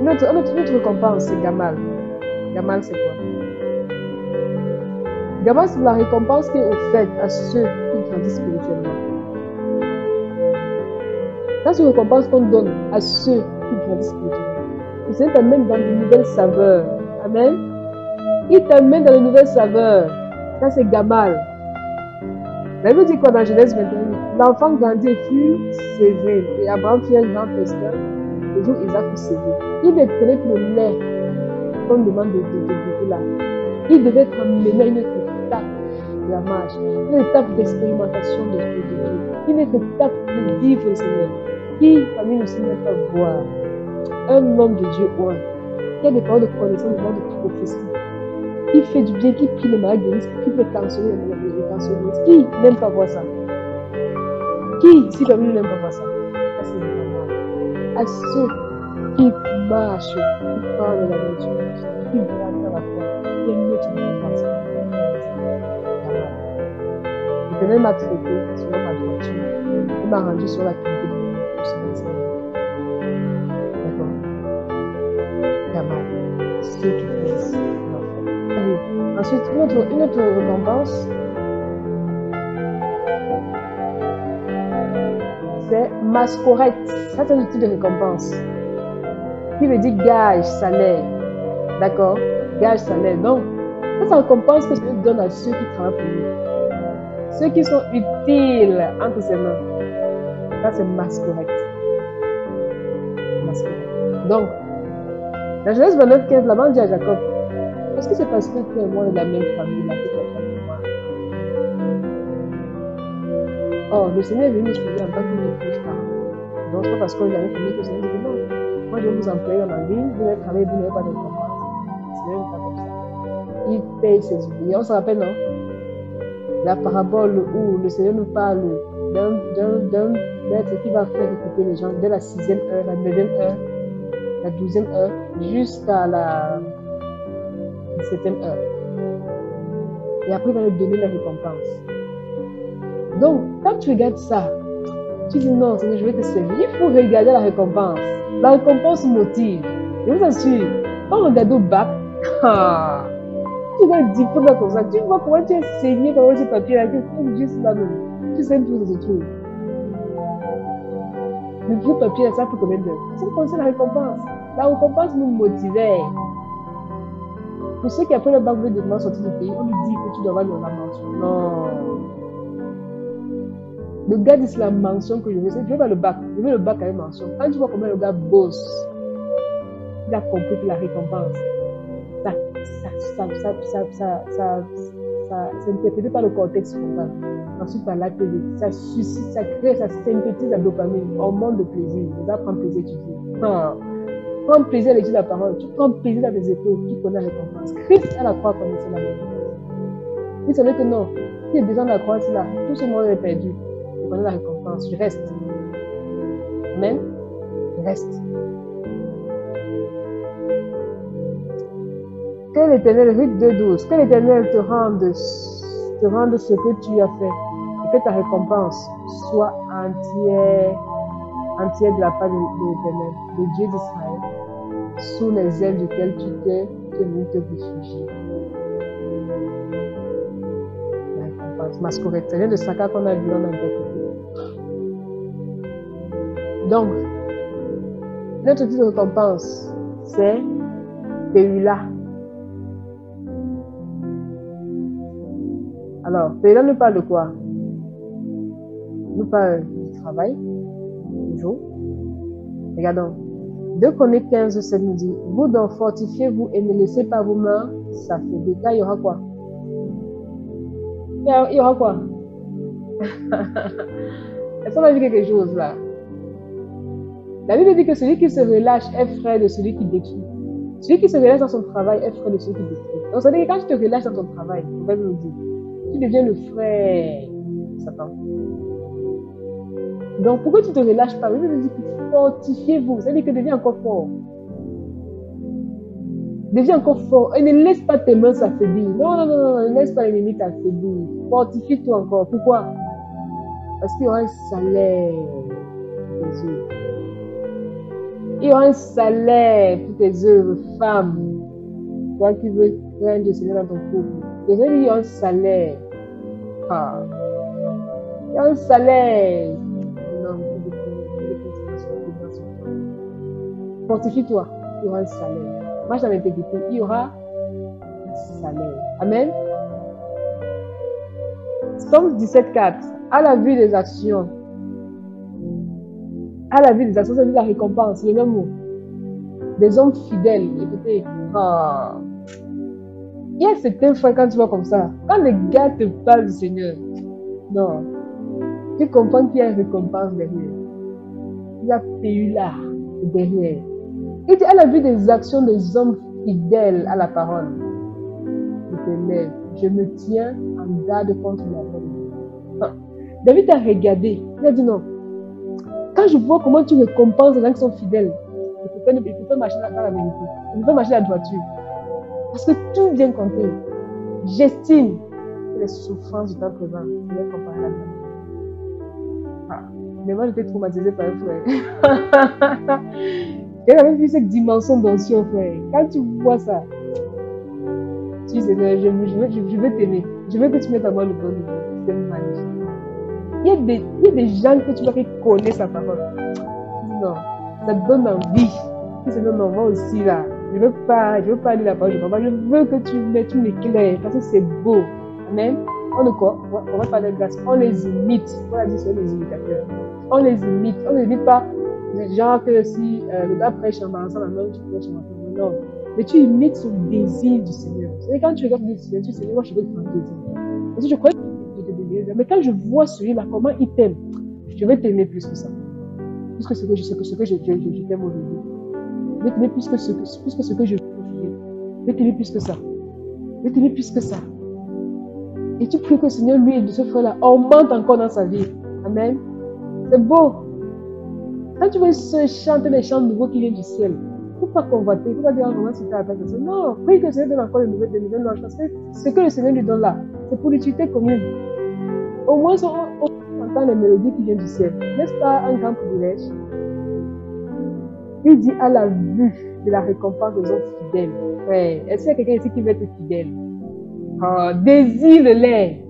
Une autre, une autre, une autre récompense, c'est Gamal. Gamal, c'est quoi? Gamal, c'est la récompense qui est à ceux qui grandissent spirituellement. C'est une récompense qu'on donne à ceux qui grandissent spirituellement. Le Seigneur t'amène dans de nouvelles saveurs. Il t'amène dans de nouvelles saveurs. Ça, c'est Gamal. La Bible dit quoi dans Genèse 21 L'enfant grandit fut sévé. Et Abraham fut un grand pasteur. Le jour Isaac fut. Il ne prenait que le lait qu'on demande de, de, de, là. Il devait être amené à une étape de la marche, une étape d'expérimentation de, Dieu, une étape de vivre le Seigneur. Qui, parmi nous, Seigneur, peut voir un homme de Dieu ou un qui a des paroles de connaissance, des paroles de qui fait du bien, qui prie les qui peut canceller les. Qui n'aime pas voir ça? Qui, si nous, n'aime pas voir ça? À ceux qui marchent, qui parlent de la nature, qui gardent dans la foi, il y a une autre récompense. L'éternel m'a traité selon ma droiture. Il m'a rendu sur la qualité de ce Ensuite, une autre, une récompense, c'est mascorette. Ça, c'est un outil de récompense. Qui veut dire gage, salaire. D'accord? Gage, salaire. Donc, ça, ça récompense que Dieu donne à ceux qui travaillent pour lui. Ceux qui sont utiles entre ses mains. Ça, c'est mascorette. Mascorette. Donc, la Genèse 29, 15, là-bas, on dit à Jacob, est-ce que c'est parce que tu et moi de la même famille là que tu as moi Oh, le Seigneur est venu se en tant qu'une femme. Donc, c'est pas parce qu'on est dans une famille que le Seigneur dit non. Moi, je vous employer dans ma vous allez travailler, vous n'avez pas de Seigneur n'est pas comme ça. Il paye ses ouvriers. On se rappelle, non? La parabole où le Seigneur nous parle d'un maître qui va faire écouter les gens dès la sixième heure, la neuvième heure, la douzième heure, jusqu'à la septième heure. Et après, il va nous donner la récompense. Donc, quand tu regardes ça, tu dis non, Seigneur, je vais te servir. Il faut regarder la récompense. La récompense motive. Je vous assure, quand on regarde au bac, tu le diplôme comme ça, tu vois comment tu es saigné par ce papier là, tu es juste là, tu sais tout ce truc. Le gros papier ça fait combien d'heures C'est comme la récompense. La récompense nous motivait. Pour ceux qui après le bac veulent demain sortir du pays, on lui dit que tu dois avoir la mention. Non. Le gars dit c'est la mention que je veux. Je veux pas le bac. Je veux le bac avec mention. Quand tu vois comment le gars bosse, il a compris que la récompense, ça, ça, ça, ça, ça, ça, ça, ça, par le cortex frontal. Ensuite, par la télé. Ça suscite, ça crée, ça synthétise la dopamine. Hormone de plaisir. On va prendre plaisir à étudier. Prends plaisir à l'étude de la parole. Tu prends plaisir dans tes épreuves. Qui connaît la récompense Christ à la croix connaissait la récompense. Il savait que non. Si les besoins de la croix, là. Tout ce monde est perdu. je connais la récompense, je reste. Amen. Je reste. Que l'éternel, Ruth 2.12, que l'éternel te rende, te rende ce que tu as fait et que ta récompense soit entière, entière de la part de, de l'éternel, de Dieu d'Israël, sous les ailes duquel tu t'es venu te réfugier. La récompense, masquerade, c'est de Saka qu'on a vu, on a interprété. Donc, notre type de récompense, c'est Péula. Alors, Péula nous parle de quoi? Nous parle du travail, toujours. Regardons. 2 Chroniques 15, 7 nous dit Vous donc fortifiez-vous et ne laissez pas vos mains s'affaiblir. Là, il y aura quoi? Il y aura- quoi? Est-ce qu'on a vu quelque chose là? La Bible dit que celui qui se relâche est frère de celui qui détruit. Celui qui se relâche dans son travail est frère de celui qui détruit. Donc, ça veut dire que quand tu te relâches dans ton travail, nous dit, tu deviens le frère de Satan. Donc, pourquoi tu te relâches pas? La Bible dit que fortifiez-vous. Ça veut dire que deviens encore fort. Deviens encore fort. Et ne laisse pas tes mains s'affaiblir. Non, non, non, non, ne laisse pas l'ennemi t'affaiblir. Fortifie-toi encore. Pourquoi? Parce qu'il y aura un salaire pour tes œuvres. Il y aura un salaire pour tes œuvres, femme. Toi qui veux rendre le Seigneur dans ton couple. Il y a un salaire. Ah. Il y a un salaire. Fortifie-toi, il y aura un salaire. Marche dans l'intégrité, il y aura un salaire. Amen. Psaume 17.4. À la vue des actions, à la vue des actions, c'est la récompense, le mot. Des hommes fidèles. Écoutez, ah. il y a certains fois quand tu vois comme ça, quand les gars te parlent du Seigneur, non, tu comprends qu'il y a une récompense derrière. Il y a Péula derrière. Il dit à la vue des actions des hommes fidèles à la parole, je te lève, je me tiens en garde contre la bonne. Ah. David a regardé, il a dit non. Quand je vois comment tu récompenses les gens qui sont fidèles, pas, il faut pas marcher dans la vérité, il faut pas marcher la droiture. Parce que tout vient compter. J'estime que les souffrances du temps présent comparer à la. Ah. Mais moi, j'étais traumatisée par un frère. J'ai jamais vu cette dimension d'onction, frère. Quand tu vois ça, tu dis, Seigneur, je, je veux, je, je veux t'aimer. Je veux que tu mettes à moi le bon niveau. C'est magnifique. Il y, a des, gens que tu vois qui connaissent sa parole. Non, ça te donne envie. Tu dis, non, moi aussi là, je veux pas, je veux pas aller la parole de papa. Je veux que tu mettes, tu m'éclaires parce que c'est beau. Amen. On ne quoi On va- on va parler de grâce. On les imite. On a dit sur les imitateurs. On les imite. On les imite pas du genre que si euh, le gars prêche en balançant la main, tu prêches en main. Non. Mais tu imites son désir du Seigneur. C'est quand tu regardes le Seigneur, tu dis, Seigneur, moi je veux te rendre désir. Parce que je crois que je te désire. Mais quand je vois celui-là, comment il t'aime, je vais t'aimer plus que ça. Plus que ce que je, ce que, ce que je, je, je, je t'aime aujourd'hui. Je vais t'aimer plus que ce que, plus que, ce que je veux. Je vais t'aimer plus que ça. Je vais t'aimer plus que ça. Et tu pries que le Seigneur, lui, de ce frère-là, augmente encore dans sa vie. Amen. C'est beau. Quand tu veux chanter des chants nouveaux qui viennent du ciel, il ne faut pas convoiter, il ne faut pas dire, ah, comment c'était à personne. Non, prie que le Seigneur donne encore de nouvelles, de anges, parce que ce que le Seigneur lui donne là, c'est pour l'utilité commune. Au moins, on, entend les mélodies qui viennent du ciel. N'est-ce pas un grand privilège? Il dit à la vue de la récompense des hommes fidèles. Ouais. Est-ce qu'il y a quelqu'un ici qui veut être fidèle? Oh, Désire-les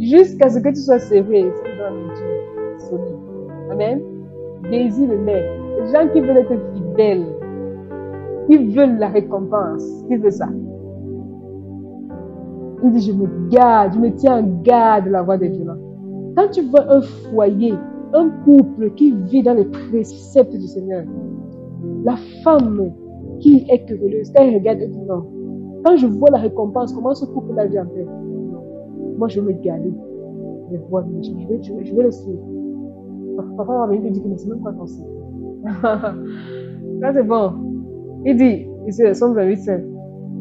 jusqu'à ce que tu sois serré. C'est dans solide. Amen désire-les. Les gens qui veulent être fidèles, qui veulent la récompense, qui veulent ça. Il dit, je me garde, je me tiens en garde de la voix des violents. Quand tu vois un foyer, un couple qui vit dans les préceptes du Seigneur, la femme qui est querelleuse, quand elle regarde, elle dit non. Quand je vois la récompense, comment ce couple-là vit en paix? Moi, je vais me garder. Je vais, je vais, je vais le suivre. Papa te dire que c'est même pas ton Là, c'est bon. Il dit, ici, le Somme 28, 5.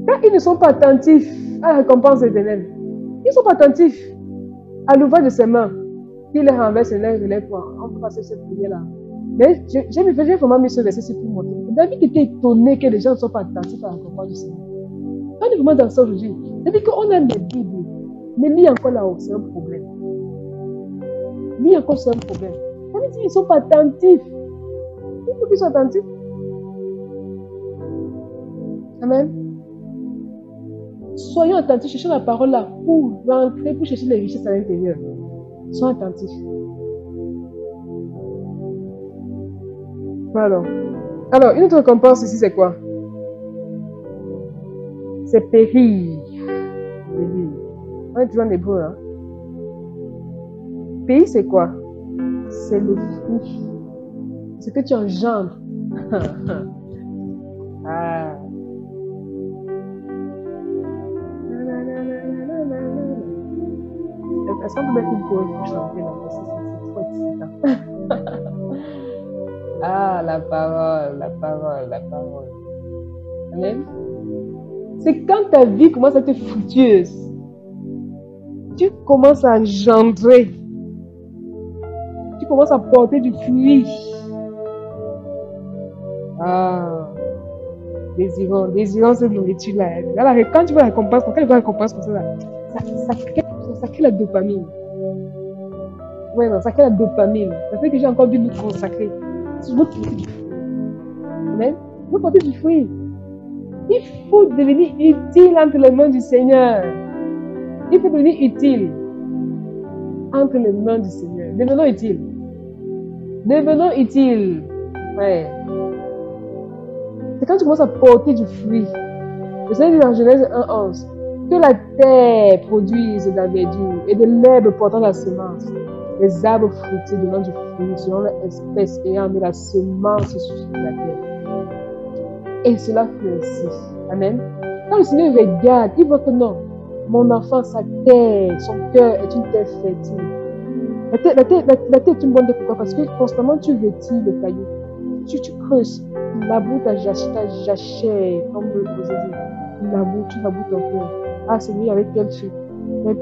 Quand ils ne sont pas attentifs à la récompense éternelle, ils ne sont pas attentifs à l'ouvrage de ses mains. qui les renverse et les relève. On peut passer cette prière-là. Mais j'ai vraiment mis ce verset pour montrer. David était étonné que les gens ne soient pas attentifs à la parole du Seigneur. On est vraiment dans ça aujourd'hui. C'est-à-dire qu'on a des Bibles, mais lui encore là-haut, c'est un problème. Lui encore, c'est un problème. Qu'ils ne sont pas attentifs. Il faut qu'ils soient attentifs. Amen. Soyons attentifs, cherchons la parole là pour rentrer, pour chercher les richesses à l'intérieur. Soyons attentifs. Voilà. Alors, une autre récompense ici, c'est quoi? C'est périr. Périr. On est toujours en hébreu, hein? Pays, c'est quoi? C'est le fruit. Ce que tu engendres. ah. Est-ce qu'on peut mettre une pause pour chanter là? C'est trop excitant. ah, la parole, la parole, la parole. Amen. C'est quand ta vie commence à être fructueuse. Tu commences à engendrer. Tu commences à porter du fruit. Ah. Désirant, désirant cette nourriture-là. quand tu vois la récompense, quand tu vois la récompense comme ça, ça, crée la dopamine. Ouais, non, ça crée la dopamine. Ça fait que j'ai encore dû nous consacrer. Vous. Vous portez du fruit. Il faut devenir utile entre les mains du Seigneur. Il faut devenir utile entre les mains du Seigneur. Devenons utiles. Devenons utiles. Ouais. C'est quand tu commences à porter du fruit. Le Seigneur dit dans Genèse 1.11 que la terre produise de la verdure et de l'herbe portant la semence. Les arbres fruitiers donnant du fruit selon l'espèce ayant de la semence sur la terre. Et cela fait ainsi. Amen. Quand le Seigneur regarde, il voit que non, mon enfant, sa terre, son cœur est une terre fertile. La terre, la terre, la, terre est une bonne terre. Pourquoi? Parce que constamment tu retires les cailloux. Tu, tu creuses. La boue ta jachère, comme vous dit. La boue, tu laboues ton cœur. Ah, c'est lui avec quel truc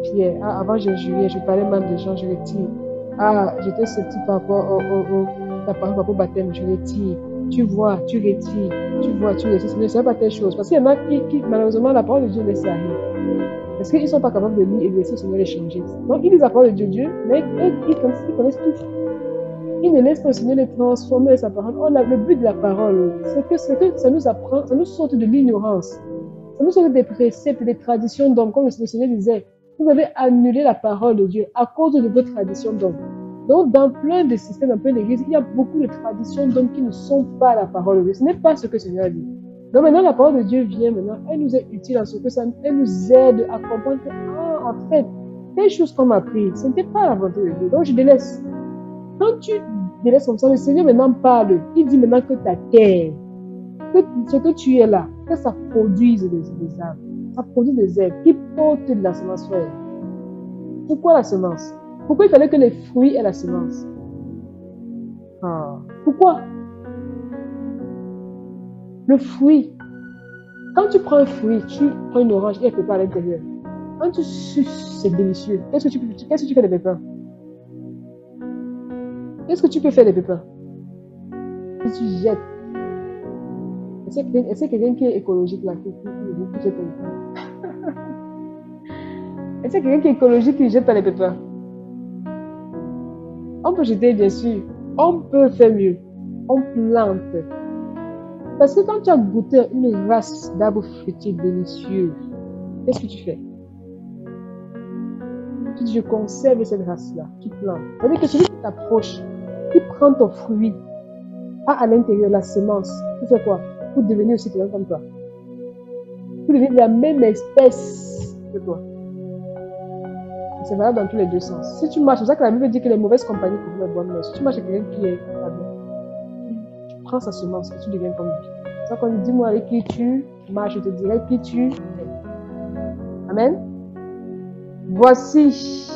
pierre Ah, avant, je jurais, je parlais mal des gens, je retire. Ah, j'étais sceptique par rapport au, au, au, par au baptême, je retire. Tu vois, tu retires. Tu vois, tu retires. Ce n'est pas telle chose. Parce qu'il y en a qui, qui, malheureusement, la parole de Dieu laisse arriver. Parce qu'ils ne sont pas capables de lire et de laisser le Seigneur les changer. Donc, ils lisent la parole de Dieu, Dieu mais ils connaissent, tout. Ils ne laissent pas le Seigneur les transformer de sa parole. Le but de la parole, c'est que, que ça nous apprend, ça nous sort de l'ignorance. Ça nous sort des préceptes, des traditions d'hommes, comme le Seigneur disait. Vous avez annulé la parole de Dieu à cause de vos traditions d'hommes. Donc, dans plein de systèmes, dans plein d'églises, il y a beaucoup de traditions d'hommes qui ne sont pas la parole de Dieu. Ce n'est pas ce que le Seigneur dit. Donc maintenant, la parole de Dieu vient maintenant. Elle nous est utile en ce que ça, elle nous aide à comprendre que, ah, en fait, les choses qu'on m'a appris, ce n'était pas la volonté de Dieu. Donc, je délaisse. Quand tu délaisses comme ça, le Seigneur maintenant parle. Il dit maintenant que ta terre, que ce que tu es là, que ça produise des, des arbres. Ça produit des herbes qui portent de la semence frère. Pourquoi la semence? Pourquoi il fallait que les fruits aient la semence? Ah. Pourquoi Le fruit. Quand tu prends un fruit, tu prends une orange et elle pas à l'intérieur. Quand tu suces, c'est délicieux. Qu'est-ce que tu, qu'est-ce que tu fais des pépins? Qu'est-ce que tu peux faire des pépins? Si tu jettes que quelqu'un qui est écologique là, qui, jette les pépins Est-ce que quelqu'un qui est écologique qui jette les pépins On peut jeter, bien sûr. On peut faire mieux. On plante. Parce que quand tu as goûté une race d'arbres fruitiers délicieux, qu'est-ce que tu fais? Tu dis, je conserve cette race-là. Tu plantes. C'est-à-dire que celui qui t'approche, qui prend ton fruit, a à l'intérieur la semence. Tu fais quoi? Pour devenir aussi quelqu'un comme toi. Pour devenir de la même espèce que toi. C'est valable dans tous les deux sens. Si tu marches, c'est ça que la Bible dit que les mauvaises compagnies font les bonnes Si tu marches avec quelqu'un qui est prends sa semence et tu deviens comme lui. Ça qu'on dit, dis-moi avec qui tu marches, je te dirai qui tu es. Amen? Voici,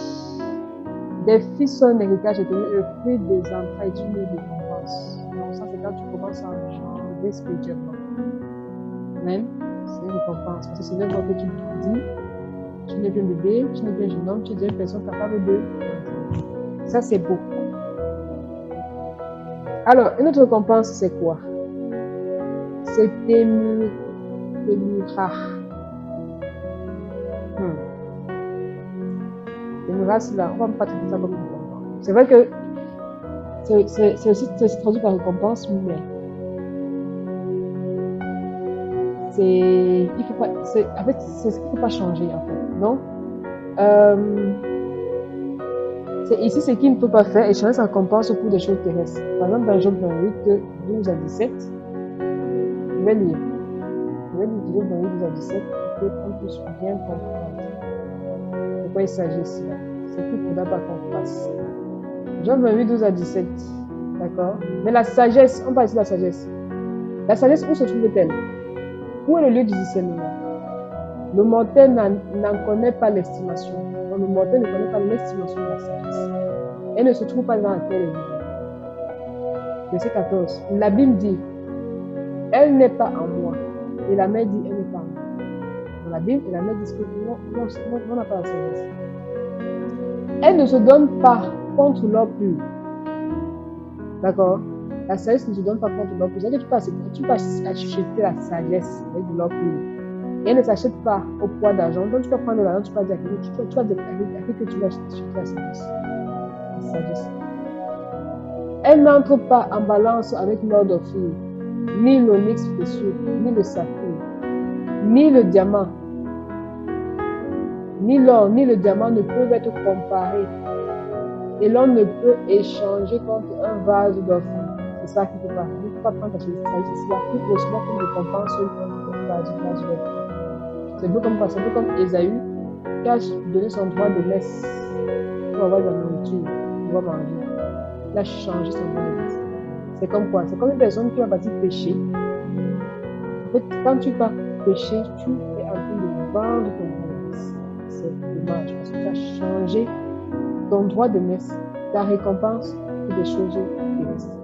des fils sont un héritage et le fruit des entrailles est une récompense. Donc ça, c'est quand tu commences à changer spirituellement. Amen? C'est une récompense. Parce que c'est même que tu dis, tu n'es plus bébé, tu n'es plus un jeune homme, tu es une personne capable de Ça, c'est beau. Alors, une autre récompense, c'est quoi? C'est Témura. Hmm. Témura, c'est là. On va pas traiter ça comme récompense. C'est vrai que c'est aussi traduit par récompense, mais c'est il faut pas en fait c'est ce qu'il faut pas changer en fait non? Euh, c'est ici ce qu'il ne faut pas faire et changer sa récompense pour des choses terrestres. Par exemple dans Job 28 12 à 17 je vais lire. Je vais lire Job 28 12 à 17 pour qu'on puisse bien comprendre pourquoi il s'agit ici c'est qu'il ne faudra pas qu'on fasse Job 28 12 à 17 d'accord? Mais la sagesse on parle ici de la sagesse. La sagesse où se trouve-t-elle où est le lieu du discernement? Le mortel n'en connaît pas l'estimation. Le mortel ne connaît pas l'estimation de la sagesse. Elle ne se trouve pas dans la terre Verset 14. La Bible dit Elle n'est pas en moi. Et la mère dit Elle n'est pas en moi. Dans la Bible, et la mère dit que non, on n'a pas la sagesse. Elle ne se donne pas contre l'or pur. D'accord? La sagesse ne se donne pas contre l'or pur. C'est-à-dire que tu peux, acheter la sagesse avec l'or pur. Et elle ne s'achète pas au poids d'argent. Donc tu peux prendre l'argent, tu peux dire tu, tu, vas dire à que tu vas acheter la sagesse. La sagesse. Elle n'entre pas en balance avec l'or d'Ophir, ni l'onyx précieux, ni le saphir, ni le diamant. Ni l'or, ni le diamant ne peuvent être comparés. Et l'on ne peut échanger contre un vase d'offrande ça qu'il ne faut pas. Il ne faut pas prendre ta sagesse ici, là, plus grossement comme récompense C'est beau comme quoi C'est beau comme Esaü qui a donné son droit de laisse pour avoir de la nourriture, pour pouvoir manger. Il a changé son droit de laisse. C'est comme quoi C'est comme une personne qui va partir pécher. En fait, quand tu vas pécher, tu es en train de vendre ton droit de messe. C'est dommage parce que tu as changé ton droit de messe, ta récompense pour des choses terrestres.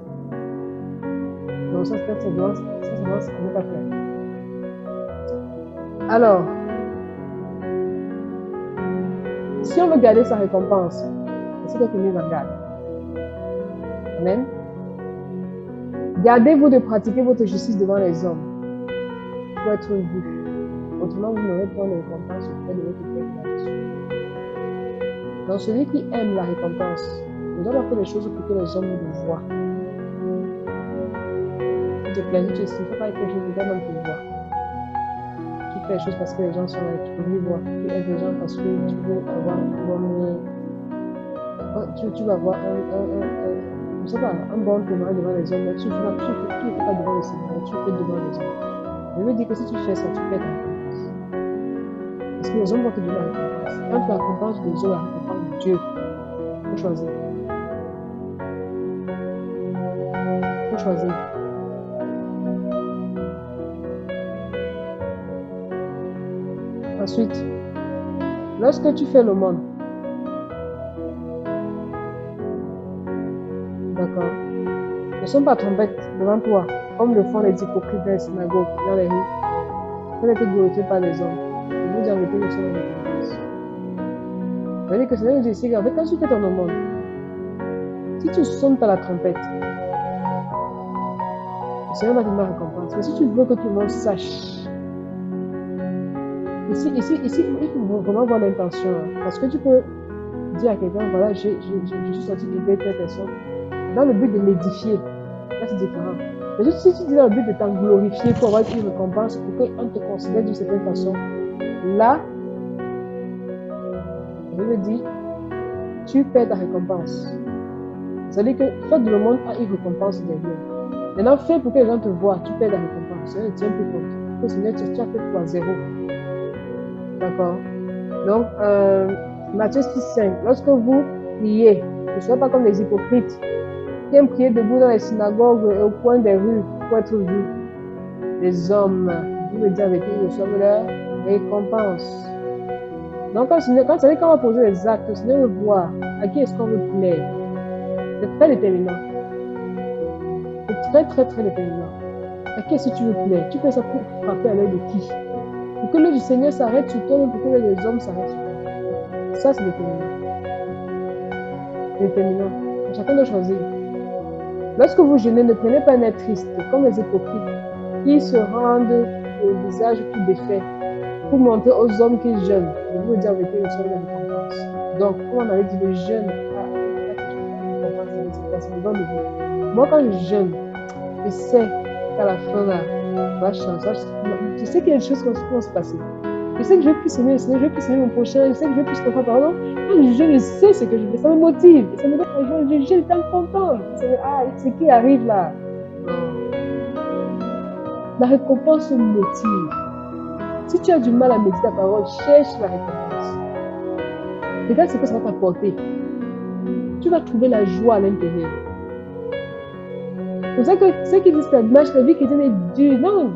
Donc ça, c'est ce qu'on n'est pas faire. Alors, si on veut garder sa récompense, c'est ce que nous en garde. Amen. Gardez-vous de pratiquer votre justice devant les hommes pour être vu. Autrement, vous n'aurez pas de récompense auprès de votre Père Donc, celui qui aime la récompense ne doit faire des choses pour que les hommes le voient te plaît, tu ne faut pas quelque chose de pour fais les choses parce que les gens sont là, tu peux voir. Tu aides les gens parce que tu veux avoir un bon. Tu, tu vas avoir un, un, un, je sais pas, un bon témoignage devant les hommes, mais tu ne fais, tu, tu, pas devant le Seigneur, tu fais devant les hommes. Je veux dire que si tu fais ça, tu fais ta récompense. Parce que les hommes vont te donner la récompense. Quand tu récompenses des hommes, la récompense de Dieu, il faut choisir. Il faut choisir. Ensuite, lorsque tu fais monde, d'accord, ne sont pas trompettes devant toi, comme le font les hypocrites dans les synagogues, dans les rues. Ça été glorifié par les hommes. Et vous avez été le seul de Vous voyez que c'est nous ici, en fait, quand tu fais ton monde, si tu sonnes pas la trompette, le Seigneur va te récompense. Mais si tu veux que tout le monde sache Ici, ici, ici, il faut vraiment avoir l'intention. Hein. Parce que tu peux dire à quelqu'un, voilà, je, suis sorti de telle personne, dans le but de l'édifier. Là, c'est différent. Mais si tu dis dans le but de t'en glorifier pour avoir une récompense, pour qu'on te considère d'une certaine façon, là, je veux dire, tu perds ta récompense. C'est-à-dire que de le monde a une récompense derrière. Maintenant, fais pour que les gens te voient, tu perds ta récompense. Ne tient plus compte. Que tu as fait fois zéro. D'accord Donc, euh, Matthieu 6, 5. Lorsque vous priez, ne soyez pas comme les hypocrites qui aiment prier debout dans les synagogues et au coin des rues pour être vus. Les hommes, vous me dites avec qui reçoivent leur récompense. Donc, quand, quand, quand on va poser les actes, le Seigneur veut voir à qui est-ce qu'on veut plaire. C'est très déterminant. C'est très, très, très déterminant. À qui est-ce que tu veux plaire? Tu fais ça pour frapper à l'œil de qui? Que l'œil du Seigneur s'arrête sur toi, pour que les hommes s'arrêtent sur toi. Ça, c'est déterminant. déterminant. Chacun doit choisir. Lorsque vous jeûnez, ne prenez pas un air triste, comme les hypocrites, qui se rendent le visage tout défait pour montrer aux hommes qu'ils jeûnent. Je vous dire avec une seule récompense. Donc, comme on avait dit, le jeûne Moi, quand je jeûne, je sais qu'à la fin, là, Je sais qu'il y a des choses qui vont se passer. Je sais que je vais plus aimer le Seigneur, je vais plus aimer mon prochain, je sais que je vais plus comprendre pardon. Quand je je sais ce que je fais, ça me motive. Ça me donne joie, je jeûne, tellement content. Ah, c'est qui arrive là? La récompense me motive. Si tu as du mal à méditer ta parole, cherche la récompense. Regarde ce que ça va t'apporter. Tu vas trouver la joie à l'intérieur. C'est pour ça que ceux qui disent que la vie chrétienne est dure, non.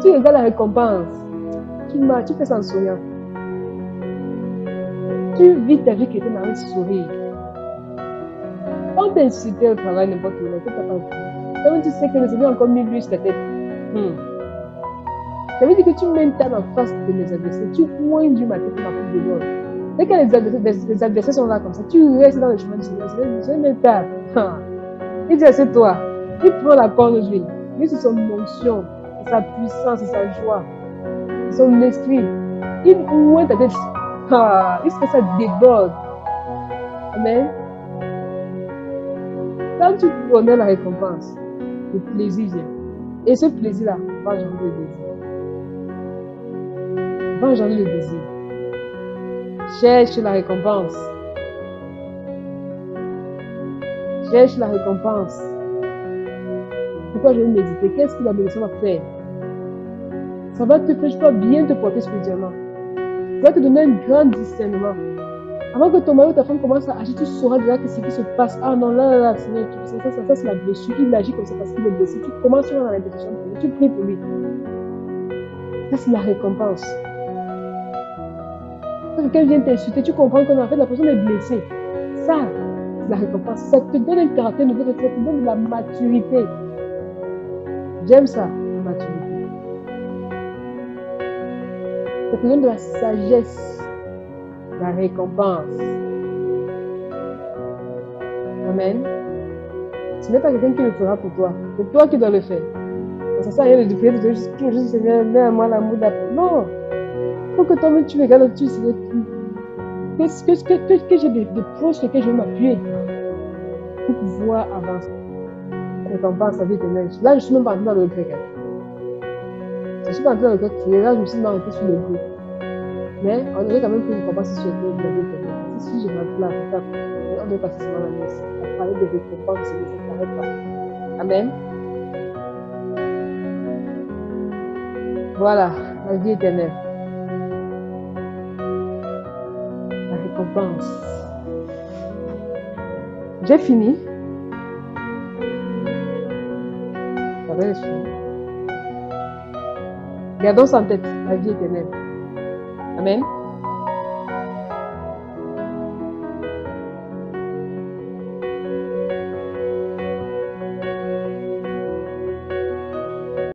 Si tu regardes la récompense, tu, tu fais ça en souriant. Tu vis ta vie chrétienne avec sourire. Quand tu au travail, n'importe où, tu pas tu sais que le Seigneur a encore mis lui sur la tête. Hmm. Ça veut dire que tu mets ta en face de mes adversaires. Tu pointes du matin pour ma de l'or. Dès que les adversaires, les adversaires, sont là comme ça, tu restes dans le chemin du Seigneur. Le Seigneur tape. Il dit c'est toi. Il prend la corne d'huile. Lui, c'est son onction, c'est sa puissance, c'est sa joie, c'est son esprit. Il ouvre ta tête. Ah, que ça déborde? Amen. Quand tu connais la récompense, le plaisir vient. Et ce plaisir-là va changer le désir va engendrer le désir. Cherche la récompense. Cherche la récompense. Pourquoi je vais méditer? Qu'est-ce que la méditation va faire? Ça va te faire bien te porter spirituellement. Ça va te donner un grand discernement. Avant que ton mari ou ta femme commence à agir, tu sauras déjà que ce qui se passe. Ah non, là, là, là, ça, ça c'est la blessure. Il agit comme ça parce qu'il est blessé. Tu commences dans la méditation, tu pries pour lui. Ça, c'est la récompense. Quand quelqu'un vient t'insulter, tu comprends qu'en fait la personne est blessée. Ça, c'est la récompense. Ça te donne un caractère nouveau, ça te donne de la maturité. J'aime ça, la maturité. Te donne de la sagesse, la récompense. Amen. Ce n'est pas quelqu'un qui le fera pour toi. C'est toi qui dois le faire. Ça sert à rien de prier, de dire juste, Seigneur, mets à moi l'amour d'après. Non faut que toi-même tu regardes sais qu'est-ce que, que, j'ai proches que je vais m'appuyer pour pouvoir avancer. Récompense sa vie éternelle. Là, je ne suis même pas entré dans le regret. Je ne suis pas entré dans le regret. Là, je me suis arrêté sur le goût. Mais on aurait quand même une récompense sur le la éternelle. Si je m'arrête là, on doit passer seulement la messe. On parler de récompense, ça ne s'arrête pas. Amen. Voilà, la vie éternelle. J'ai fini. Être Gardons en tête, la vie éternelle. Amen.